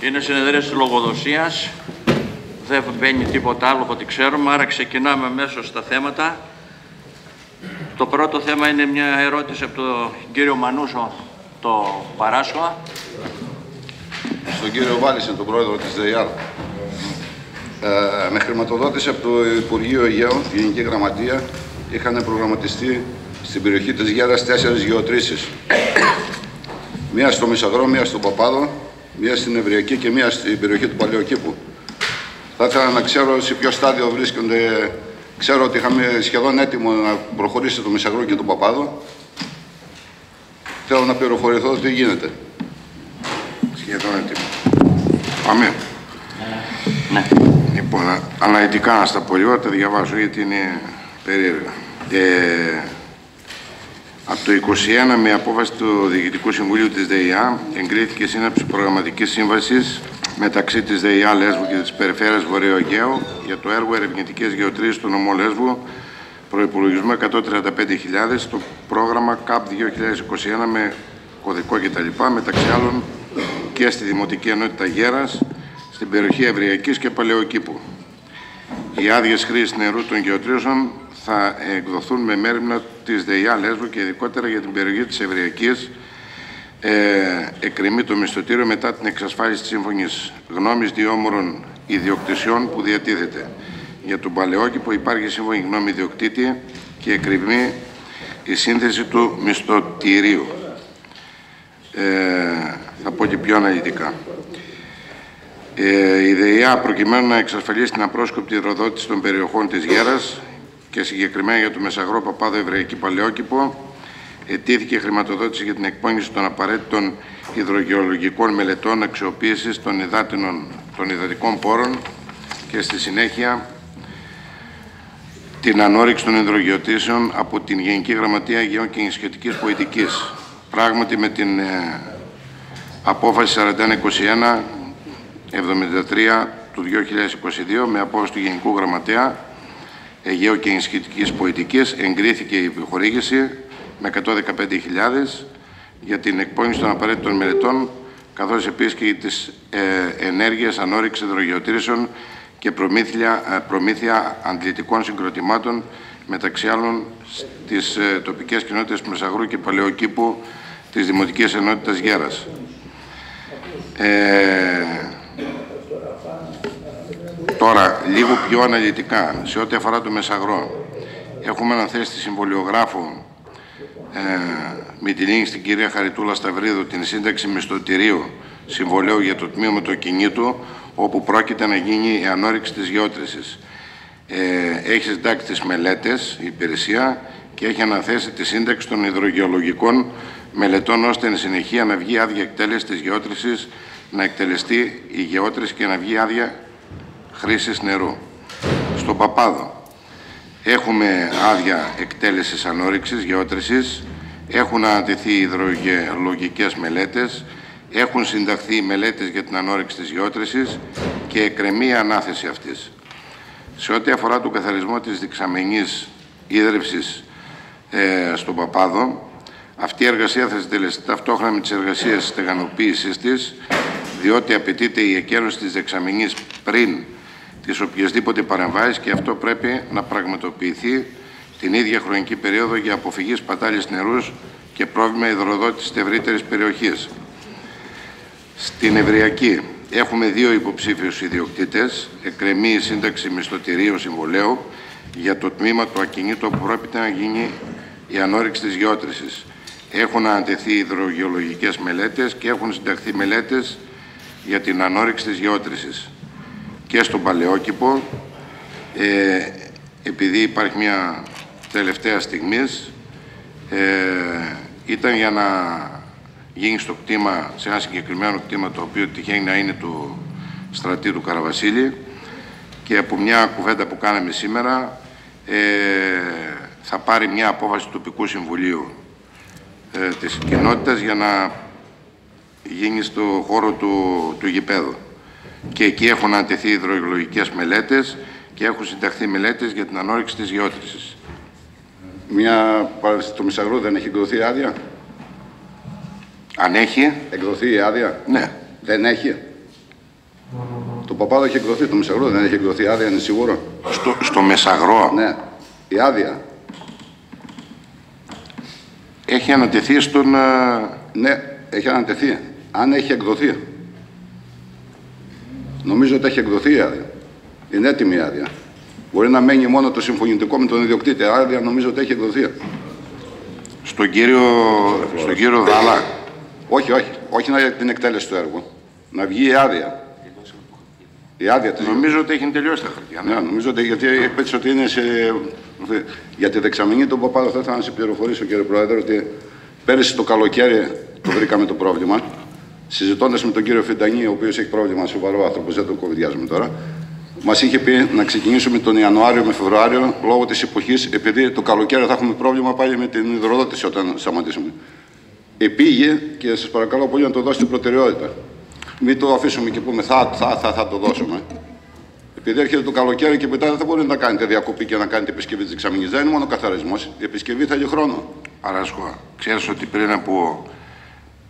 Είναι συνεδρίας της λογοδοσίας. Δεν μπαίνει τίποτα άλλο από ό,τι ξέρουμε, άρα ξεκινάμε αμέσως στα θέματα. Το πρώτο θέμα είναι μια ερώτηση από τον κύριο Μανούσο, το Παράσχο. Στον κύριο Βάλισεν, τον πρόεδρο της ΔΕΙΑΡ. Ε, με χρηματοδότηση από το Υπουργείο Αιγαίων, τη Γενική Γραμματεία, είχαν προγραμματιστεί στην περιοχή της Γέρας τέσσερις γεωτρήσεις. μία στο Μισαγρό, μία στο Παπάδο, μία στην Ευριακή και μία στην περιοχή του Παλαιοκήπου. Θα ήθελα να ξέρω σε ποιο στάδιο βρίσκονται. Ξέρω ότι είχαμε σχεδόν έτοιμο να προχωρήσει το Μισαγρό και το Παπάδο. Θέλω να πληροφορηθώ τι γίνεται. Σχεδόν έτοιμο. Πάμε. Ναι. Λοιπόν, α- αναλυτικά να στα πω λίγο, τα διαβάζω γιατί είναι περίεργα. Ε, από το 21 με απόφαση του Διοικητικού Συμβουλίου της ΔΕΙΑ εγκρίθηκε η σύναψη προγραμματικής σύμβασης μεταξύ της ΔΕΙΑ Λέσβου και της Περιφέρειας Βορείου Αιγαίου για το έργο ερευνητικές γεωτρήσεις του νομού Λέσβου προϋπολογισμό 135.000 στο πρόγραμμα ΚΑΠ 2021 με κωδικό κτλ. μεταξύ άλλων και στη Δημοτική Ενότητα Γέρας στην περιοχή Ευριακής και Παλαιοκήπου. Οι άδειες χρήση νερού των γεωτρήσεων θα εκδοθούν με μέρημνα της ΔΕΙΑ Λέσβου και ειδικότερα για την περιοχή της Ευριακής. Ε, εκκρεμεί το μισθωτήριο μετά την εξασφάλιση της σύμφωνης γνώμης διόμορων ιδιοκτησιών που διατίθεται. Για τον Παλαιόκηπο υπάρχει σύμφωνη γνώμη ιδιοκτήτη και εκκρεμεί η σύνθεση του μισθωτηρίου. Ε, θα πω και πιο αναλυτικά. Ε, η ΔΕΙΑ προκειμένου να εξασφαλίσει την απρόσκοπτη υδροδότηση των περιοχών της Γέρας και συγκεκριμένα για το Μεσαγρό Παπάδο Εβραϊκή Παλαιόκηπο, ετήθηκε χρηματοδότηση για την εκπόνηση των απαραίτητων υδρογεωλογικών μελετών αξιοποίησης των, υδάτινων, των υδατικών πόρων και στη συνέχεια την ανόρυξη των υδρογεωτήσεων από την Γενική Γραμματεία Αγιών και Σχετικής Πολιτικής. Πράγματι με την ε, απόφαση 4121 73 του 2022 με απόφαση του Γενικού Γραμματέα Αιγαίου και Ενισχυτικής Πολιτικής εγκρίθηκε η επιχορήγηση με 115.000 για την εκπόνηση των απαραίτητων μελετών καθώς επίσης και τις ε, ενέργειες ανόρυξης υδρογεωτήρησεων και προμήθεια, ε, προμήθεια αντλητικών συγκροτημάτων μεταξύ άλλων στις ε, τοπικές κοινότητες Μεσαγρού και Παλαιοκήπου της Δημοτικής Ενότητας Γέρας. Ε, Τώρα, λίγο πιο αναλυτικά, σε ό,τι αφορά το Μεσαγρό, έχουμε αναθέσει στη συμβολιογράφο ε, με τη λίγη στην κυρία Χαριτούλα Σταυρίδου την σύνταξη μισθωτηρίου συμβολέου για το τμήμα του κινήτου, όπου πρόκειται να γίνει η ανόρυξη της γεώτρησης. Ε, έχει συντάξει τις μελέτες, η υπηρεσία, και έχει αναθέσει τη σύνταξη των υδρογεωλογικών μελετών, ώστε εν συνεχεία να βγει άδεια εκτέλεση της γεώτρησης, να εκτελεστεί η γεώτρηση και να βγει άδεια χρήσης νερού. Στον Παπάδο έχουμε άδεια εκτέλεσης ανόρυξης, γεώτρησης, έχουν ανατεθεί υδρογεωλογικές μελέτες, έχουν συνταχθεί μελέτες για την ανόρυξη της γεώτρησης και εκκρεμεί η ανάθεση αυτής. Σε ό,τι αφορά τον καθαρισμό της δεξαμενής ίδρυυσης ε, στον Παπάδο, αυτή η εργασία θα συντελεστεί ταυτόχρονα με τις εργασίες στεγανοποίησης της, διότι απαιτείται η εκένωση της δεξαμενής πριν τις οποιασδήποτε παρεμβάσεις και αυτό πρέπει να πραγματοποιηθεί την ίδια χρονική περίοδο για αποφυγής σπατάλης νερούς και πρόβλημα υδροδότησης της ευρύτερης περιοχής. Στην Ευριακή έχουμε δύο υποψήφιους ιδιοκτήτες, εκκρεμεί η σύνταξη μισθωτηρίου συμβολέου για το τμήμα του ακινήτου όπου πρόκειται να γίνει η ανόρυξη της γεώτρησης. Έχουν ανατεθεί υδρογεωλογικές μελέτες και έχουν συνταχθεί μελέτες για την ανόρυξη της γεώτρησης. Και στον Παλαιόκηπο, ε, επειδή υπάρχει μια τελευταία στιγμής, ε, ήταν για να γίνει στο κτήμα, σε ένα συγκεκριμένο κτήμα το οποίο τυχαίνει να είναι του στρατή του Καραβασίλη και από μια κουβέντα που κάναμε σήμερα ε, θα πάρει μια απόφαση του τοπικού συμβουλίου ε, της κοινότητας για να γίνει στο χώρο του, του γηπέδου. Και εκεί έχουν αντεθεί υδροεκλογικές μελέτες και έχουν συνταχθεί μελέτες για την ανόρυξη της γεώτρησης. Μια παράσταση στο Μισαγρό δεν έχει εκδοθεί άδεια; Αν έχει, Εκδοθεί η άδεια; ναι. Δεν έχει; Το παπάδο έχει εκδοθεί, το Μεσαγρό δεν έχει εκδοθεί άδεια, είναι σίγουρο; Στο, στο Μεσαγρό Ναι, η άδεια; έχει ανατεθεί στον... ε, Ναι, έχει ανατεθεί. Αν έχει εκδοθεί. Νομίζω ότι έχει εκδοθεί η άδεια. Είναι έτοιμη η άδεια. Μπορεί να μένει μόνο το συμφωνητικό με τον ιδιοκτήτη. Άδεια νομίζω ότι έχει εκδοθεί. στον κύριο, στον κύριο Δάλα. Όχι, όχι. Όχι να την εκτέλεση του έργου. Να βγει η άδεια. Η άδεια της Νομίζω ότι έχει τελειώσει τα χαρτιά. Ναι. Ναι, νομίζω ότι γιατί είπες ότι είναι σε... Για τη δεξαμενή του Παπάδο θα ήθελα να σε πληροφορήσω κύριε Πρόεδρε ότι πέρυσι το καλοκαίρι το βρήκαμε το πρόβλημα. Συζητώντας με τον κύριο Φιντανή, ο οποίος έχει πρόβλημα, σοβαρό άνθρωπος, δεν τον κοβιδιάζουμε τώρα, μας είχε πει να ξεκινήσουμε τον Ιανουάριο με Φεβρουάριο λόγω της εποχής, επειδή το καλοκαίρι θα έχουμε πρόβλημα πάλι με την υδροδότηση όταν σταματήσουμε. Επήγε και σας παρακαλώ πολύ να το δώσετε προτεραιότητα. Μην το αφήσουμε και πούμε θα, θα, θα, θα το δώσουμε. Επειδή έρχεται το καλοκαίρι και μετά δεν θα μπορείτε να κάνετε διακοπή και να κάνετε επισκευή της εξαμηνής. Δεν είναι μόνο καθαρισμός. Η επισκευή θέλει χρόνο. Παράσκο, ξέρεις ότι πριν από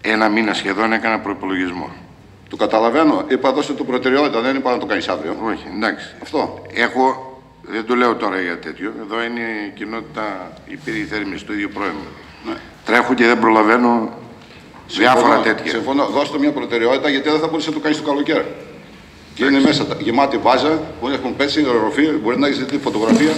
ένα μήνα σχεδόν έκανα προπολογισμό. Το καταλαβαίνω. Είπα δώστε το προτεραιότητα, δεν είπα να το κάνεις αύριο. Όχι, εντάξει. Αυτό. Έχω, δεν το λέω τώρα για τέτοιο, εδώ είναι η κοινότητα υπήρη θέρμης, το ίδιο πρόβλημα. Ναι. Τρέχω και δεν προλαβαίνω διάφορα Συμφωνώ, τέτοια. Συμφωνώ. Δώστε μια προτεραιότητα γιατί δεν θα μπορούσε να το κάνεις το καλοκαίρι. Και είναι μέσα τα- γεμάτη βάζα, μπορεί να έχουν πέσει, οροφή, μπορεί να έχεις δει φωτογραφία.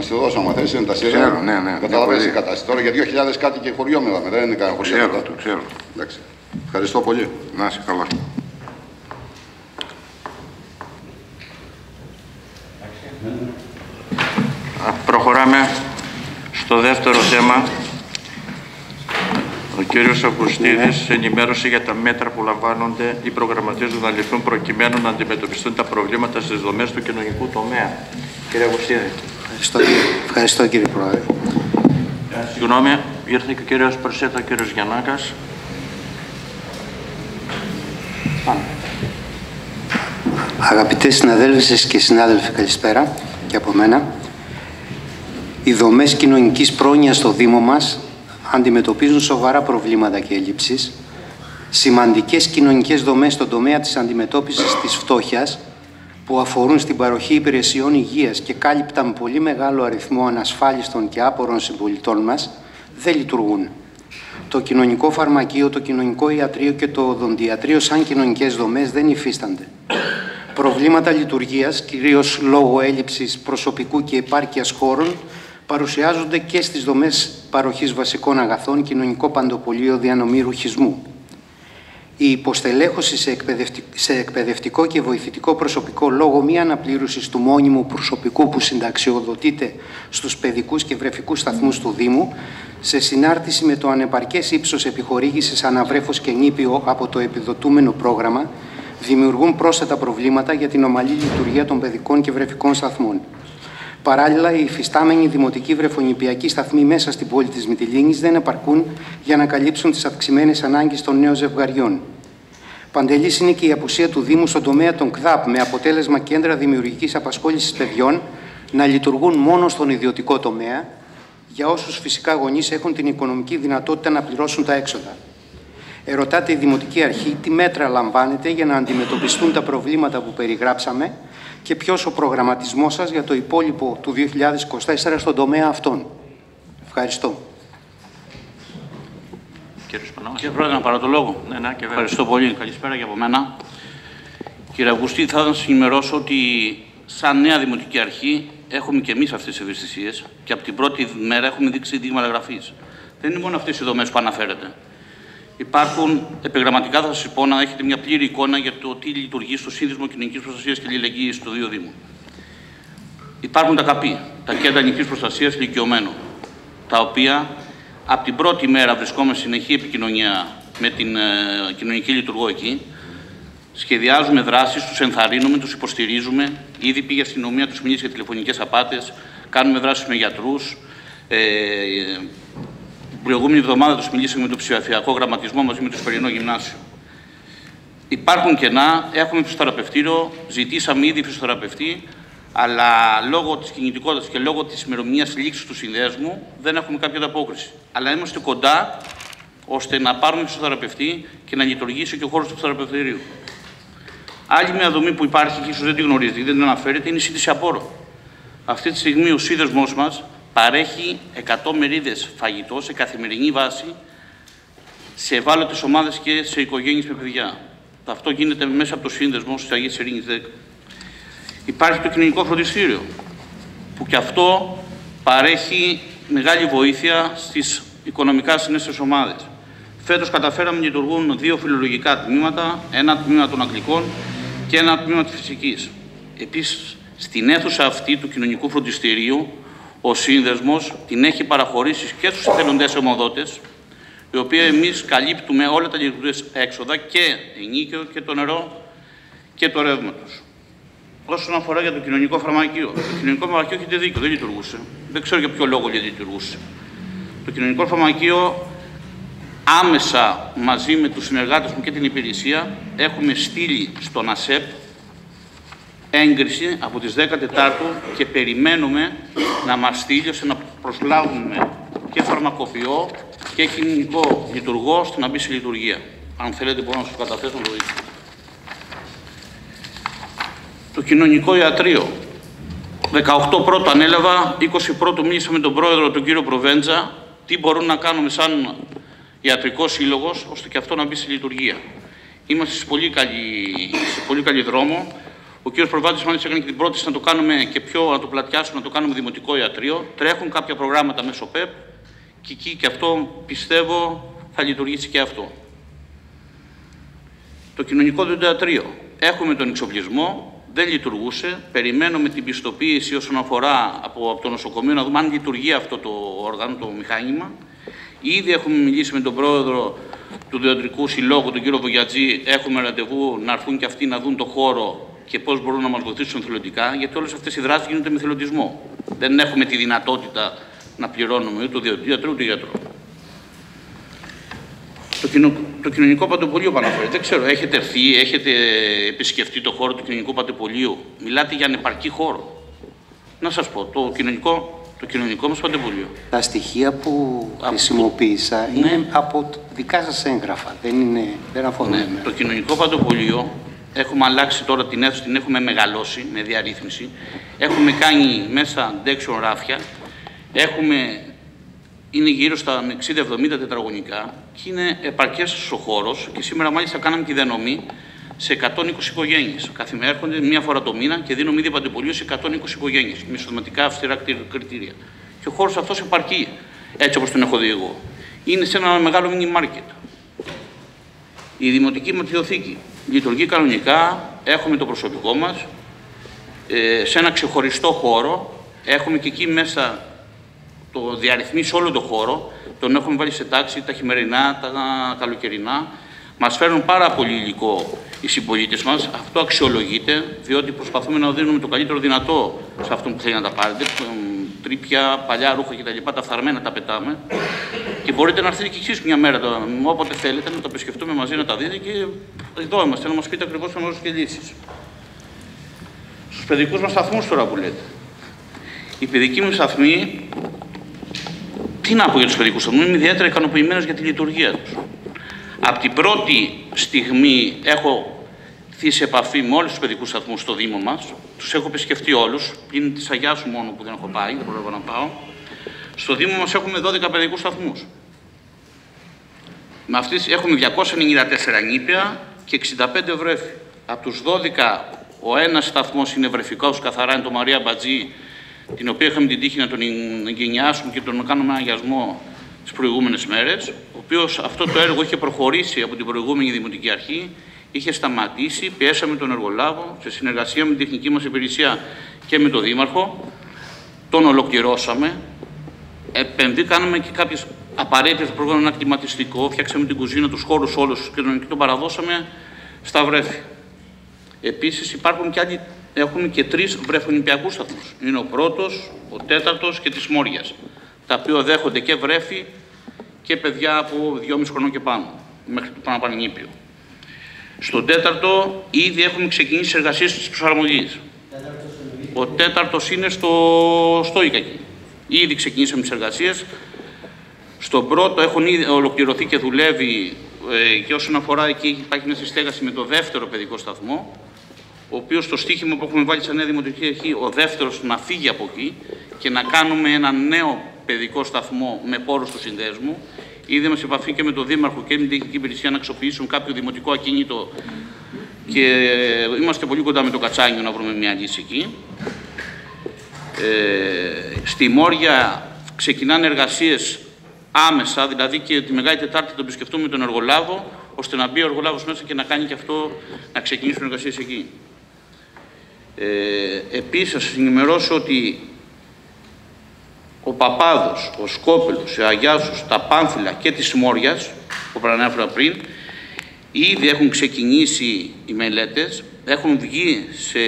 Να σε δώσω, άμα θες, είναι τα σειρά. Ξέρω, ναι, ναι, Καταλαβαίνεις ναι, η κατάσταση. Τώρα για 2.000 κάτι και χωριό μιλάμε, δεν είναι κανένα χωριό. Ξέρω, μετά. το ξέρω. Εντάξει. Ευχαριστώ πολύ. Να είσαι καλά. Α, Προχωράμε στο δεύτερο θέμα. Ο κύριος Αυγουστίδης ενημέρωσε για τα μέτρα που λαμβάνονται ή προγραμματίζουν να ληφθούν προκειμένου να αντιμετωπιστούν τα προβλήματα στις δομές του κοινωνικού τομέα. Κύριε Αυγουστίδη. Ευχαριστώ, κύριε- Ευχαριστώ κύριε Πρόεδρε. Συγγνώμη, ήρθε και ο κύριος Προσέτα, ο κύριος Γιαννάκας. Αγαπητές συναδέλφες και συνάδελφοι, καλησπέρα και από μένα. Οι δομές κοινωνικής πρόνοιας στο Δήμο μας αντιμετωπίζουν σοβαρά προβλήματα και έλλειψεις. Σημαντικές κοινωνικές δομές στον τομέα της αντιμετώπισης της φτώχειας που αφορούν στην παροχή υπηρεσιών υγείας και κάλυπταν πολύ μεγάλο αριθμό ανασφάλιστων και άπορων συμπολιτών μας δεν λειτουργούν. Το κοινωνικό φαρμακείο, το κοινωνικό ιατρείο και το οδοντιατρείο σαν κοινωνικές δομές δεν υφίστανται. Προβλήματα λειτουργίας, κυρίως λόγω έλλειψης προσωπικού και επάρκειας χώρων, παρουσιάζονται και στις δομές παροχής βασικών αγαθών, κοινωνικό παντοπολείο, διανομή ρουχισμού. Η υποστελέχωση σε, εκπαιδευτικ- σε εκπαιδευτικό και βοηθητικό προσωπικό λόγω μη αναπλήρωσης του μόνιμου προσωπικού που συνταξιοδοτείται στους παιδικούς και βρεφικούς σταθμούς του Δήμου, σε συνάρτηση με το ανεπαρκές ύψος επιχορήγησης αναβρέφος και νήπιο από το επιδοτούμενο πρόγραμμα, δημιουργούν πρόσθετα προβλήματα για την ομαλή λειτουργία των παιδικών και βρεφικών σταθμών. Παράλληλα, οι υφιστάμενοι δημοτικοί βρεφονιπιακοί σταθμοί μέσα στην πόλη της Μυτιλίνης δεν επαρκούν για να καλύψουν τις αυξημένες ανάγκες των νέων ζευγαριών. Παντελής είναι και η απουσία του Δήμου στον τομέα των ΚΔΑΠ με αποτέλεσμα κέντρα δημιουργικής απασχόλησης παιδιών να λειτουργούν μόνο στον ιδιωτικό τομέα για όσους φυσικά γονείς έχουν την οικονομική δυνατότητα να πληρώσουν τα έξοδα. Ερωτάτε η Δημοτική Αρχή τι μέτρα λαμβάνετε για να αντιμετωπιστούν τα προβλήματα που περιγράψαμε και ποιος ο προγραμματισμός σας για το υπόλοιπο του 2024 στον τομέα αυτών; Ευχαριστώ. Κύριος Παναγός. Κύριε Πρόεδρε, να πάρω το λόγο. Ναι, ναι, και βέβαια. Ευχαριστώ πολύ. Καλησπέρα και από μένα. Κύριε Αυγουστή, θα σας ενημερώσω ότι σαν νέα Δημοτική Αρχή έχουμε και εμείς αυτές τις ευαισθησίες και από την πρώτη μέρα έχουμε δείξει δείγματα γραφής. Δεν είναι μόνο αυτές οι δομές που αναφέρετε. Υπάρχουν, επιγραμματικά θα σας πω, να έχετε μια πλήρη εικόνα για το τι λειτουργεί στο Σύνδεσμο Κοινωνικής Προστασίας και Αλληλεγγύης στο Δίο Δήμου. Υπάρχουν τα ΚΑΠΗ, τα Κέντρα Κοινωνική Προστασίας Ηλικιωμένων, τα οποία από την πρώτη μέρα βρισκόμαστε σε συνεχή επικοινωνία με την ε, κοινωνική λειτουργό εκεί. Σχεδιάζουμε δράσεις, τους ενθαρρύνουμε, τους υποστηρίζουμε. Ήδη πήγε η αστυνομία, τους μιλήσει για τηλεφωνικές απάτες. Κάνουμε δράσεις με γιατρούς. Ε, την προηγούμενη εβδομάδα τους μιλήσαμε με το ψηφιακό γραμματισμό μαζί με το Σπερινό Γυμνάσιο. Υπάρχουν κενά, έχουμε φυσιοθεραπευτήριο, ζητήσαμε ήδη φυσιοθεραπευτή, αλλά λόγω της κινητικότητας και λόγω της ημερομηνίας λήξης του συνδέσμου δεν έχουμε κάποια ανταπόκριση. Αλλά είμαστε κοντά ώστε να πάρουμε φυσιοθεραπευτή και να λειτουργήσει και ο χώρος του φυσιοθεραπευτηρίου. Άλλη μια δομή που υπάρχει και ίσως δεν τη γνωρίζετε, δεν την αναφέρεται, είναι η σύντηση απόρων. Αυτή τη στιγμή ο σύνδεσμός μας παρέχει 100 μερίδες φαγητός σε καθημερινή βάση σε ευάλωτες ομάδες και σε οικογένειες με παιδιά. Αυτό γίνεται μέσα από το σύνδεσμο τη Αγία Ειρήνης 10. Υπάρχει το κοινωνικό φροντιστήριο, που και αυτό παρέχει μεγάλη βοήθεια στις οικονομικά συνέστες ομάδες. Φέτος καταφέραμε να λειτουργούν δύο φιλολογικά τμήματα, ένα τμήμα των Αγγλικών και ένα τμήμα της φυσικής. Επίσης, στην αίθουσα αυτή του κοινωνικού φροντιστηρίου, ο σύνδεσμος την έχει παραχωρήσει και στους εθελοντές ομοδότες, οι οποίοι εμείς καλύπτουμε όλα τα λειτουργίες έξοδα και ενίκαιο και το νερό και το ρεύμα τους. Όσον αφορά για το κοινωνικό φαρμακείο, το κοινωνικό φαρμακείο έχετε δίκιο, δεν λειτουργούσε. Δεν ξέρω για ποιο λόγο δεν λειτουργούσε. Το κοινωνικό φαρμακείο άμεσα μαζί με τους συνεργάτες μου και την υπηρεσία έχουμε στείλει στον ΑΣΕΠ έγκριση από τις 10 Τετάρτου και περιμένουμε να μας στείλει ώστε να προσλάβουμε και φαρμακοποιό και κοινωνικό λειτουργό ώστε να μπει σε λειτουργία. Αν θέλετε μπορώ να σου καταθέσω το ίδιο. Το κοινωνικό ιατρείο. 18 πρώτο ανέλαβα, 20 πρώτο μίλησα με τον πρόεδρο, τον κύριο Προβέντζα, τι μπορούμε να κάνουμε σαν ιατρικό σύλλογος, ώστε και αυτό να μπει σε λειτουργία. Είμαστε σε πολύ καλή, σε πολύ καλή δρόμο. Ο κ. Προβάτης μάλιστα έκανε και την πρόταση να το κάνουμε και πιο, να το πλατιάσουμε, να το κάνουμε δημοτικό ιατρείο. Τρέχουν κάποια προγράμματα μέσω ΠΕΠ και εκεί και αυτό πιστεύω θα λειτουργήσει και αυτό. Το κοινωνικό δεντεατρίο. Έχουμε τον εξοπλισμό, δεν λειτουργούσε. Περιμένουμε την πιστοποίηση όσον αφορά από, από το νοσοκομείο να δούμε αν λειτουργεί αυτό το όργανο, το μηχάνημα. Ήδη έχουμε μιλήσει με τον πρόεδρο του Διοντρικού Συλλόγου, τον κύριο Βογιατζή. Έχουμε ραντεβού να έρθουν και αυτοί να δουν το χώρο και πώς μπορούν να μας βοηθήσουν θελοντικά, γιατί όλες αυτές οι δράσεις γίνονται με θελοντισμό. Δεν έχουμε τη δυνατότητα να πληρώνουμε ούτε το διατρό ούτε γιατρό. Το, κοινο, το κοινωνικό παντοπολείο που αναφέρεται, δεν ξέρω, έχετε έρθει, έχετε επισκεφτεί το χώρο του κοινωνικού παντοπολείου. Μιλάτε για ανεπαρκή χώρο. Να σας πω, το κοινωνικό, το κοινωνικό μας παντοπολείο. Τα στοιχεία που χρησιμοποίησα ναι. είναι από δικά σας έγγραφα, δεν, είναι, δεν αφορούν ναι. Το κοινωνικό παντοπολείο έχουμε αλλάξει τώρα την αίθουσα, την έχουμε μεγαλώσει με διαρρύθμιση. Έχουμε κάνει μέσα αντέξεων ράφια, έχουμε είναι γύρω στα 60-70 τετραγωνικά και είναι επαρκές ο χώρος. Και σήμερα, μάλιστα, κάναμε τη διανομή σε 120 οικογένειες. Καθημερινά έρχονται μία φορά το μήνα και δίνουμε ήδη παντεπολίου σε 120 οικογένειες με ισοδηματικά αυστηρά κριτήρια. Και ο χώρος αυτός επαρκεί, έτσι όπως τον έχω δει εγώ. Είναι σε ένα μεγάλο μίνι μάρκετ. Η δημοτική ματιοθήκη λειτουργεί κανονικά, έχουμε το προσωπικό μας ε, σε ένα ξεχωριστό χώρο. Έχουμε και εκεί μέσα το διαρρυθμίσει όλο το χώρο, τον έχουμε βάλει σε τάξη τα χειμερινά, τα καλοκαιρινά. Μας φέρνουν πάρα πολύ υλικό οι συμπολίτες μας. Αυτό αξιολογείται, διότι προσπαθούμε να δίνουμε το καλύτερο δυνατό σε αυτόν που θέλει να τα πάρετε. Τρίπια, παλιά ρούχα κτλ. Τα φθαρμένα τα πετάμε. Και μπορείτε να έρθετε και εσείς μια μέρα, όποτε θέλετε, να το επισκεφτούμε μαζί, να τα δείτε και εδώ είμαστε, να μας πείτε ακριβώς τι και λύσεις. Στους παιδικούς μας σταθμούς τώρα που λέτε. Οι παιδικοί μου σταθμοί τι να πω για τους παιδικούς σταθμούς, είμαι ιδιαίτερα ικανοποιημένος για τη λειτουργία τους. Από την πρώτη στιγμή έχω έρθει σε επαφή με όλους τους παιδικούς σταθμούς στο Δήμο μας. Τους έχω επισκεφτεί όλους. Είναι της Αγιά σου μόνο που δεν έχω πάει, δεν πρόλαβα να πάω. Στο Δήμο μας έχουμε 12 παιδικούς σταθμούς. Με αυτές έχουμε 294 νήπια και 65 βρέφη. Από τους 12, ο ένας σταθμός είναι βρεφικός, καθαρά είναι το Μαρία Μπατζή την οποία είχαμε την τύχη να τον εγκαινιάσουμε και τον κάνουμε αγιασμό τις προηγούμενες μέρες, ο οποίος αυτό το έργο είχε προχωρήσει από την προηγούμενη Δημοτική Αρχή, είχε σταματήσει, πιέσαμε τον εργολάβο σε συνεργασία με την τεχνική μας υπηρεσία και με τον Δήμαρχο, τον ολοκληρώσαμε, επενδύ, κάναμε και κάποιες απαραίτητες πρόγραμμα ένα κλιματιστικό, φτιάξαμε την κουζίνα, τους χώρους όλους και τον παραδώσαμε στα βρέφη. Επίσης υπάρχουν και άλλοι έχουμε και τρεις βρεφονιπιακούς σταθμούς. Είναι ο πρώτος, ο τέταρτος και της Μόριας. Τα οποία δέχονται και βρέφη και παιδιά από 2,5 χρονών και πάνω, μέχρι το Παναπανηνύπιο. Στον τέταρτο ήδη έχουμε ξεκινήσει εργασίες της προσαρμογής. Ο τέταρτος είναι στο, στο ΙΚΑΚΙ. Ήδη ξεκινήσαμε τις εργασίες. Στον πρώτο έχουν ήδη ολοκληρωθεί και δουλεύει ε, και όσον αφορά εκεί υπάρχει μια συστέγαση με το δεύτερο παιδικό σταθμό ο οποίος το στίχημα που έχουμε βάλει σαν νέα δημοτική αρχή, ο δεύτερος να φύγει από εκεί και να κάνουμε ένα νέο παιδικό σταθμό με πόρους του συνδέσμου. Είδαμε σε επαφή και με τον Δήμαρχο και με την τεχνική υπηρεσία να αξιοποιήσουν κάποιο δημοτικό ακίνητο και είμαστε πολύ κοντά με το Κατσάνιο να βρούμε μια λύση εκεί. Ε, στη Μόρια ξεκινάνε εργασίες άμεσα, δηλαδή και τη Μεγάλη Τετάρτη τον επισκεφτούμε τον εργολάβο, ώστε να μπει ο εργολάβος μέσα και να κάνει και αυτό, να ξεκινήσουν εργασίες εκεί. Ε, επίσης, σας ενημερώσω ότι ο Παπάδος, ο Σκόπελος, ο Αγιάσος, τα Πάνθυλα και της Μόριας, που προανέφερα πριν, ήδη έχουν ξεκινήσει οι μελέτες, έχουν βγει σε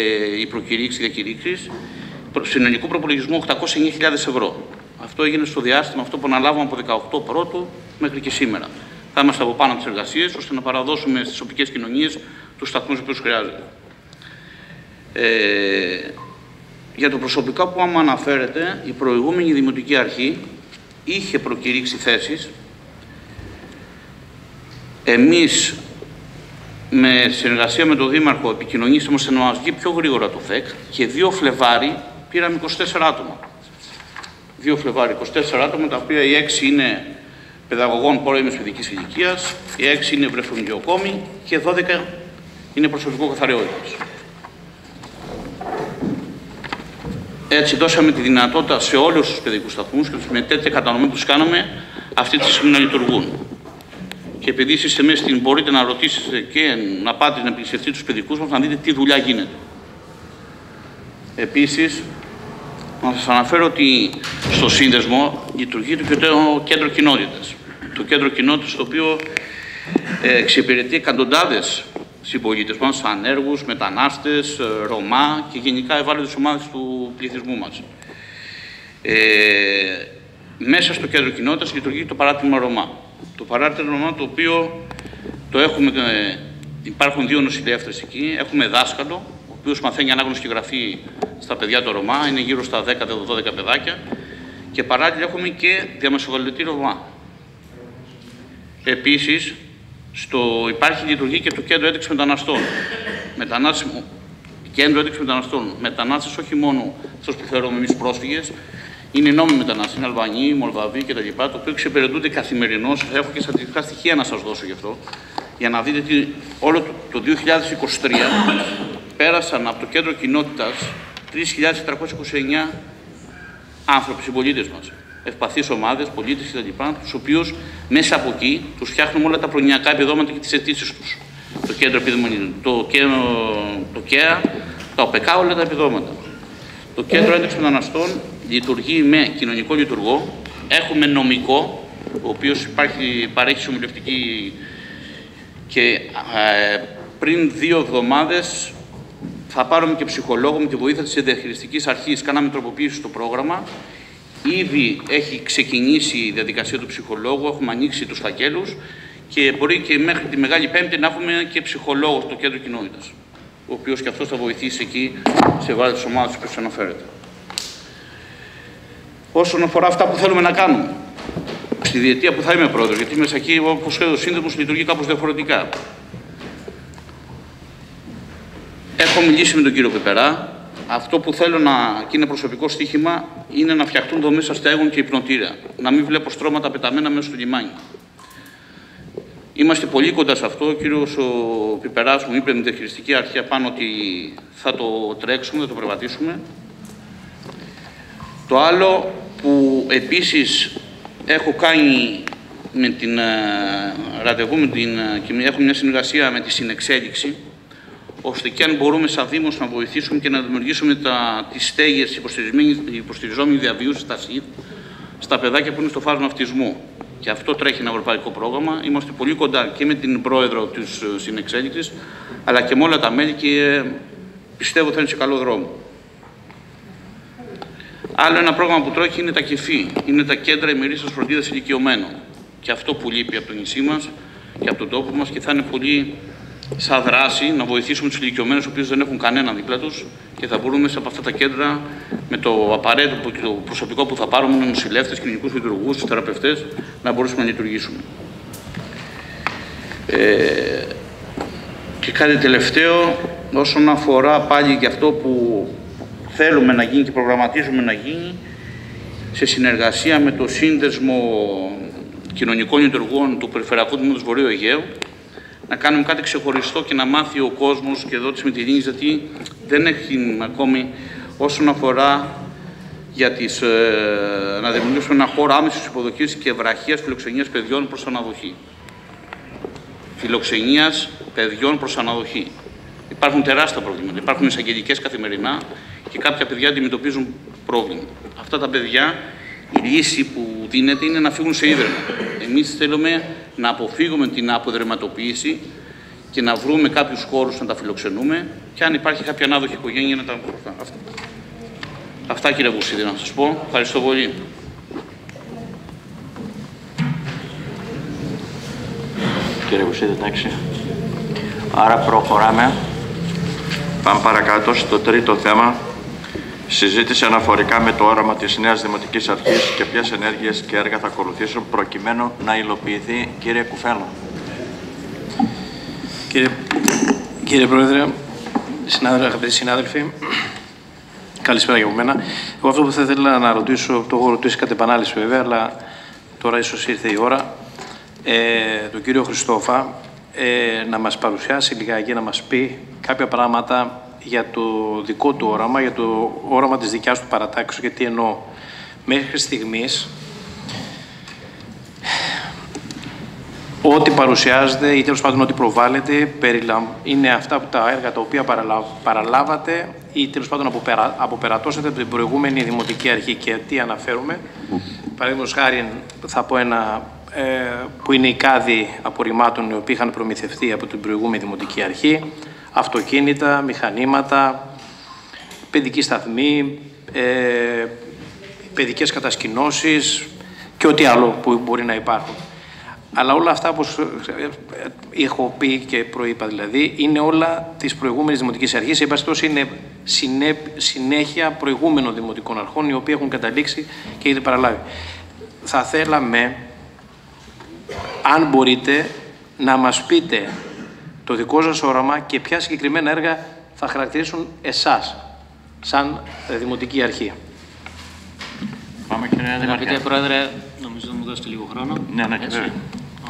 οι προκηρύξεις, διακηρύξεις, συνολικού προπολογισμού 809.000 ευρώ. Αυτό έγινε στο διάστημα αυτό που αναλάβαμε από 18 πρώτου μέχρι και σήμερα. Θα είμαστε από πάνω από τις εργασίες ώστε να παραδώσουμε στις οπικέ κοινωνίες τους σταθμούς που χρειάζεται. Ε, για το προσωπικό που άμα αναφέρεται, η προηγούμενη Δημοτική Αρχή είχε προκηρύξει θέσεις. Εμείς με συνεργασία με τον Δήμαρχο επικοινωνήσαμε ώστε να μας βγει πιο γρήγορα το ΦΕΚ και 2 Φλεβάρι πήραμε 24 άτομα. 2 Φλεβάρι 24 άτομα, τα οποία οι 6 είναι παιδαγωγών πρώιμης παιδικής ηλικίας, οι 6 είναι βρεφονιδιοκόμοι και 12 είναι προσωπικό καθαριότητας. Έτσι δώσαμε τη δυνατότητα σε όλους τους παιδικούς σταθμούς και με τέτοια κατανομή που τους κάναμε αυτή τη στιγμή να λειτουργούν. Και επειδή εσείς εμείς την μπορείτε να ρωτήσετε και να πάτε να επισκεφτείτε τους παιδικούς μας, να δείτε τι δουλειά γίνεται. Επίσης, να σας αναφέρω ότι στο σύνδεσμο λειτουργεί και το κέντρο κοινότητας. Το κέντρο κοινότητας το οποίο ε, εξυπηρετεί εκατοντάδες συμπολίτε μας, ανέργους, μετανάστες, ε, Ρωμά και γενικά ευάλωτες ομάδε του πληθυσμού μας. Ε, μέσα στο κέντρο κοινότητας λειτουργεί το παράτημα Ρωμά. Το παράτημα Ρωμά το οποίο το έχουμε, ε, υπάρχουν δύο νοσηλεύτρες εκεί, έχουμε δάσκαλο, ο οποίος μαθαίνει ανάγνωση και γραφή στα παιδιά του Ρωμά, είναι γύρω στα 10-12 παιδάκια και παράλληλα έχουμε και διαμεσοβαλλοντή Ρωμά. Επίσης, στο, υπάρχει λειτουργεί και το κέντρο ένταξης μεταναστών. Μετανάστες, κέντρο ένταξης μεταναστών. Μετανάστες όχι μόνο αυτού που θεωρούμε εμείς πρόσφυγες, είναι οι νόμιμοι μετανάστες, είναι Αλβανοί, Μολδαβοί κτλ. Το οποίο εξυπηρετούνται καθημερινώς. Έχω και στατιστικά στοιχεία να σας δώσω γι' αυτό. Για να δείτε ότι όλο το, το 2023 πέρασαν από το κέντρο κοινότητας 3.429 άνθρωποι, συμπολίτες μας ευπαθείς ομάδες, πολίτες κτλ. Τους οποίους μέσα από εκεί τους φτιάχνουμε όλα τα προνοιακά επιδόματα και τις αιτήσεις τους. Το κέντρο επιδομονίου, το, το ΚΕΑ, τα ΟΠΕΚΑ, όλα τα επιδόματα. Το κέντρο ένταξης μεταναστών λειτουργεί με κοινωνικό λειτουργό. Έχουμε νομικό, ο οποίος παρέχει συμβουλευτική και ε, πριν δύο εβδομάδες θα πάρουμε και ψυχολόγο με τη βοήθεια της διαχειριστικής αρχής. Κάναμε τροποποίηση στο πρόγραμμα Ήδη έχει ξεκινήσει η διαδικασία του ψυχολόγου, έχουμε ανοίξει τους φακέλους και μπορεί και μέχρι τη Μεγάλη Πέμπτη να έχουμε και ψυχολόγος στο κέντρο κοινότητας, ο οποίος και αυτός θα βοηθήσει εκεί σε βάση της ομάδας που αναφέρεται. Όσον αφορά αυτά που θέλουμε να κάνουμε, στη διετία που θα είμαι πρόεδρος, γιατί μέσα εκεί όπως ο σύνδεσμος λειτουργεί κάπως διαφορετικά. Έχω μιλήσει με τον κύριο Πεπερά, αυτό που θέλω να και είναι προσωπικό στοίχημα είναι να φτιαχτούν δομές αστέγων και υπνοτήρια. Να μην βλέπω στρώματα πεταμένα μέσα στο λιμάνι. Είμαστε πολύ κοντά σε αυτό. Ο κύριος Πιπεράς μου είπε με τη χειριστική αρχή απάνω ότι θα το τρέξουμε, θα το περπατήσουμε. Το άλλο που επίσης έχω κάνει με την ε, ραντεβού, με την, ε, και έχω μια συνεργασία με τη συνεξέλιξη, ώστε και αν μπορούμε σαν Δήμος να βοηθήσουμε και να δημιουργήσουμε τα, τις στέγες υποστηριζόμενη διαβίωση στα ΣΥΔ, στα παιδάκια που είναι στο φάσμα αυτισμού. Και αυτό τρέχει ένα ευρωπαϊκό πρόγραμμα. Είμαστε πολύ κοντά και με την πρόεδρο της ε, συνεξέλιξη, αλλά και με όλα τα μέλη και ε, πιστεύω θα είναι σε καλό δρόμο. Άλλο ένα πρόγραμμα που τρέχει είναι τα ΚΕΦΗ, είναι τα κέντρα ημερήσια φροντίδας ηλικιωμένων. Και αυτό που λείπει από το νησί μας και από τον τόπο μας και θα είναι πολύ σαν δράση να βοηθήσουμε τους ηλικιωμένους, οι οποίοι δεν έχουν κανέναν δίπλα τους και θα μπορούμε μέσα από αυτά τα κέντρα με το απαραίτητο και το προσωπικό που θα πάρουμε, με νοσηλεύτε, κοινωνικούς λειτουργούς, θεραπευτές, να μπορέσουμε να λειτουργήσουμε. Ε, και κάτι τελευταίο, όσον αφορά πάλι και αυτό που θέλουμε να γίνει και προγραμματίζουμε να γίνει σε συνεργασία με το Σύνδεσμο Κοινωνικών Λειτουργών του Περιφερειακού Τμήματος Βορείου Αιγαίου να κάνουμε κάτι ξεχωριστό και να μάθει ο κόσμος και εδώ της Μητυλίνης γιατί δεν έχει ακόμη όσον αφορά για τις, ε, να δημιουργήσουμε ένα χώρο άμεσης υποδοχής και βραχίας φιλοξενίας παιδιών προς αναδοχή. Φιλοξενίας παιδιών προς αναδοχή. Υπάρχουν τεράστια προβλήματα. Υπάρχουν εισαγγελικές καθημερινά και κάποια παιδιά αντιμετωπίζουν πρόβλημα. Αυτά τα παιδιά, η λύση που δίνεται είναι να φύγουν σε ίδρυμα. Εμείς θέλουμε να αποφύγουμε την αποδρεματοποίηση και να βρούμε κάποιους χώρους να τα φιλοξενούμε και αν υπάρχει κάποια ανάδοχη οικογένεια να τα Αυτά. Αυτά κύριε Βουσίδη να σας πω. Ευχαριστώ πολύ. Κύριε Βουσίδη, εντάξει. Άρα προχωράμε. Πάμε παρακάτω στο τρίτο θέμα. Συζήτηση αναφορικά με το όραμα της νέας Δημοτικής Αρχής και ποιες ενέργειες και έργα θα ακολουθήσουν προκειμένου να υλοποιηθεί. Κύριε Κουφέλο. Κύριε, κύριε Πρόεδρε, συνάδελφοι, αγαπητοί συνάδελφοι, καλησπέρα για μένα. Εγώ αυτό που θα ήθελα να ρωτήσω, το έχω ρωτήσει κατ' επανάληψη βέβαια, αλλά τώρα ίσως ήρθε η ώρα, ε, τον κύριο Χριστόφα, ε, να μας παρουσιάσει λιγάκι, να μας πει κάποια πράγματα για το δικό του όραμα, για το όραμα της δικιάς του παρατάξεως, γιατί εννοώ μέχρι στιγμής ό,τι παρουσιάζεται ή τέλος πάντων ό,τι προβάλλεται είναι αυτά που τα έργα τα οποία παραλάβατε ή τέλος πάντων αποπερα... αποπερατώσατε από την προηγούμενη Δημοτική Αρχή. Και τι αναφέρουμε, παραδείγματος χάρη θα πω ένα ε, που είναι οι κάδοι απορριμμάτων οι οποίοι είχαν προμηθευτεί από την προηγούμενη Δημοτική Αρχή, αυτοκίνητα, μηχανήματα, παιδική σταθμή, ε, παιδικές κατασκηνώσεις και ό,τι άλλο που μπορεί να υπάρχουν. Αλλά όλα αυτά, όπως ε, έχω πει και προείπα δηλαδή, είναι όλα της προηγούμενης Δημοτικής Αρχής. Η είναι συνέχεια προηγούμενων Δημοτικών Αρχών, οι οποίοι έχουν καταλήξει και ήδη παραλάβει. Θα θέλαμε αν μπορείτε να μας πείτε το δικό σας όραμα και ποια συγκεκριμένα έργα θα χαρακτηρίσουν εσάς σαν Δημοτική Αρχή. Πάμε κύριε Αγαπητέ Πρόεδρε, νομίζω να μου δώσετε λίγο χρόνο. Ναι, ναι, κύριε.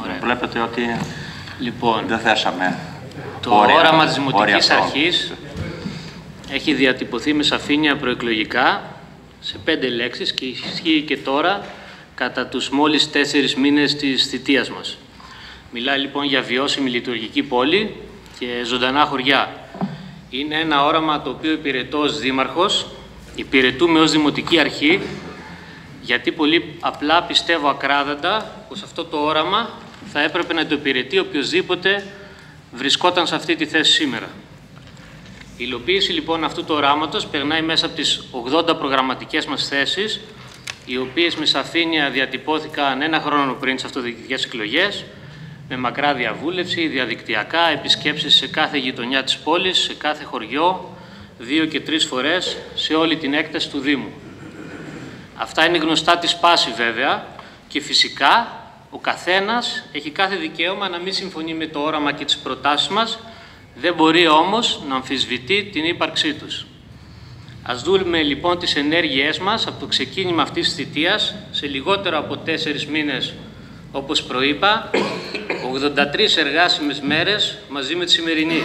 Ωραία. Βλέπετε ότι λοιπόν, δεν θέσαμε Το όραμα της Δημοτικής Αρχής έχει διατυπωθεί με σαφήνεια προεκλογικά σε πέντε λέξεις και ισχύει και τώρα κατά τους μόλις τέσσερις μήνες της θητείας μας. Μιλάει λοιπόν για βιώσιμη λειτουργική πόλη και ζωντανά χωριά. Είναι ένα όραμα το οποίο υπηρετώ ως δήμαρχος, υπηρετούμε ως δημοτική αρχή, γιατί πολύ απλά πιστεύω ακράδαντα πως αυτό το όραμα θα έπρεπε να το υπηρετεί οποιοδήποτε βρισκόταν σε αυτή τη θέση σήμερα. Η υλοποίηση λοιπόν αυτού του οράματος περνάει μέσα από τις 80 προγραμματικές μας θέσεις οι οποίες με σαφήνεια διατυπώθηκαν ένα χρόνο πριν τι αυτοδιοικητικές εκλογές, με μακρά διαβούλευση, διαδικτυακά, επισκέψεις σε κάθε γειτονιά της πόλης, σε κάθε χωριό, δύο και τρεις φορές σε όλη την έκταση του Δήμου. Αυτά είναι γνωστά της πάση βέβαια και φυσικά ο καθένας έχει κάθε δικαίωμα να μην συμφωνεί με το όραμα και τις προτάσεις μας, δεν μπορεί όμως να αμφισβητεί την ύπαρξή τους. Ας δούμε λοιπόν τις ενέργειές μας από το ξεκίνημα αυτής της θητείας σε λιγότερο από τέσσερις μήνες όπως προείπα 83 εργάσιμες μέρες μαζί με τη σημερινή.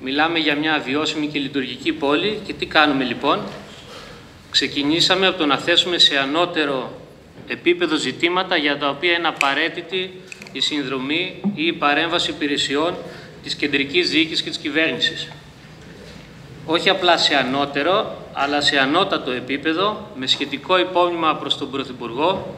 Μιλάμε για μια βιώσιμη και λειτουργική πόλη και τι κάνουμε λοιπόν; Ξεκινήσαμε από το να θέσουμε σε ανώτερο επίπεδο ζητήματα για τα οποία είναι απαραίτητη η συνδρομή ή η παρέμβαση υπηρεσιών της κεντρικής διοίκησης και της κυβέρνησης όχι απλά σε ανώτερο, αλλά σε ανώτατο επίπεδο, με σχετικό υπόμνημα προς τον Πρωθυπουργό,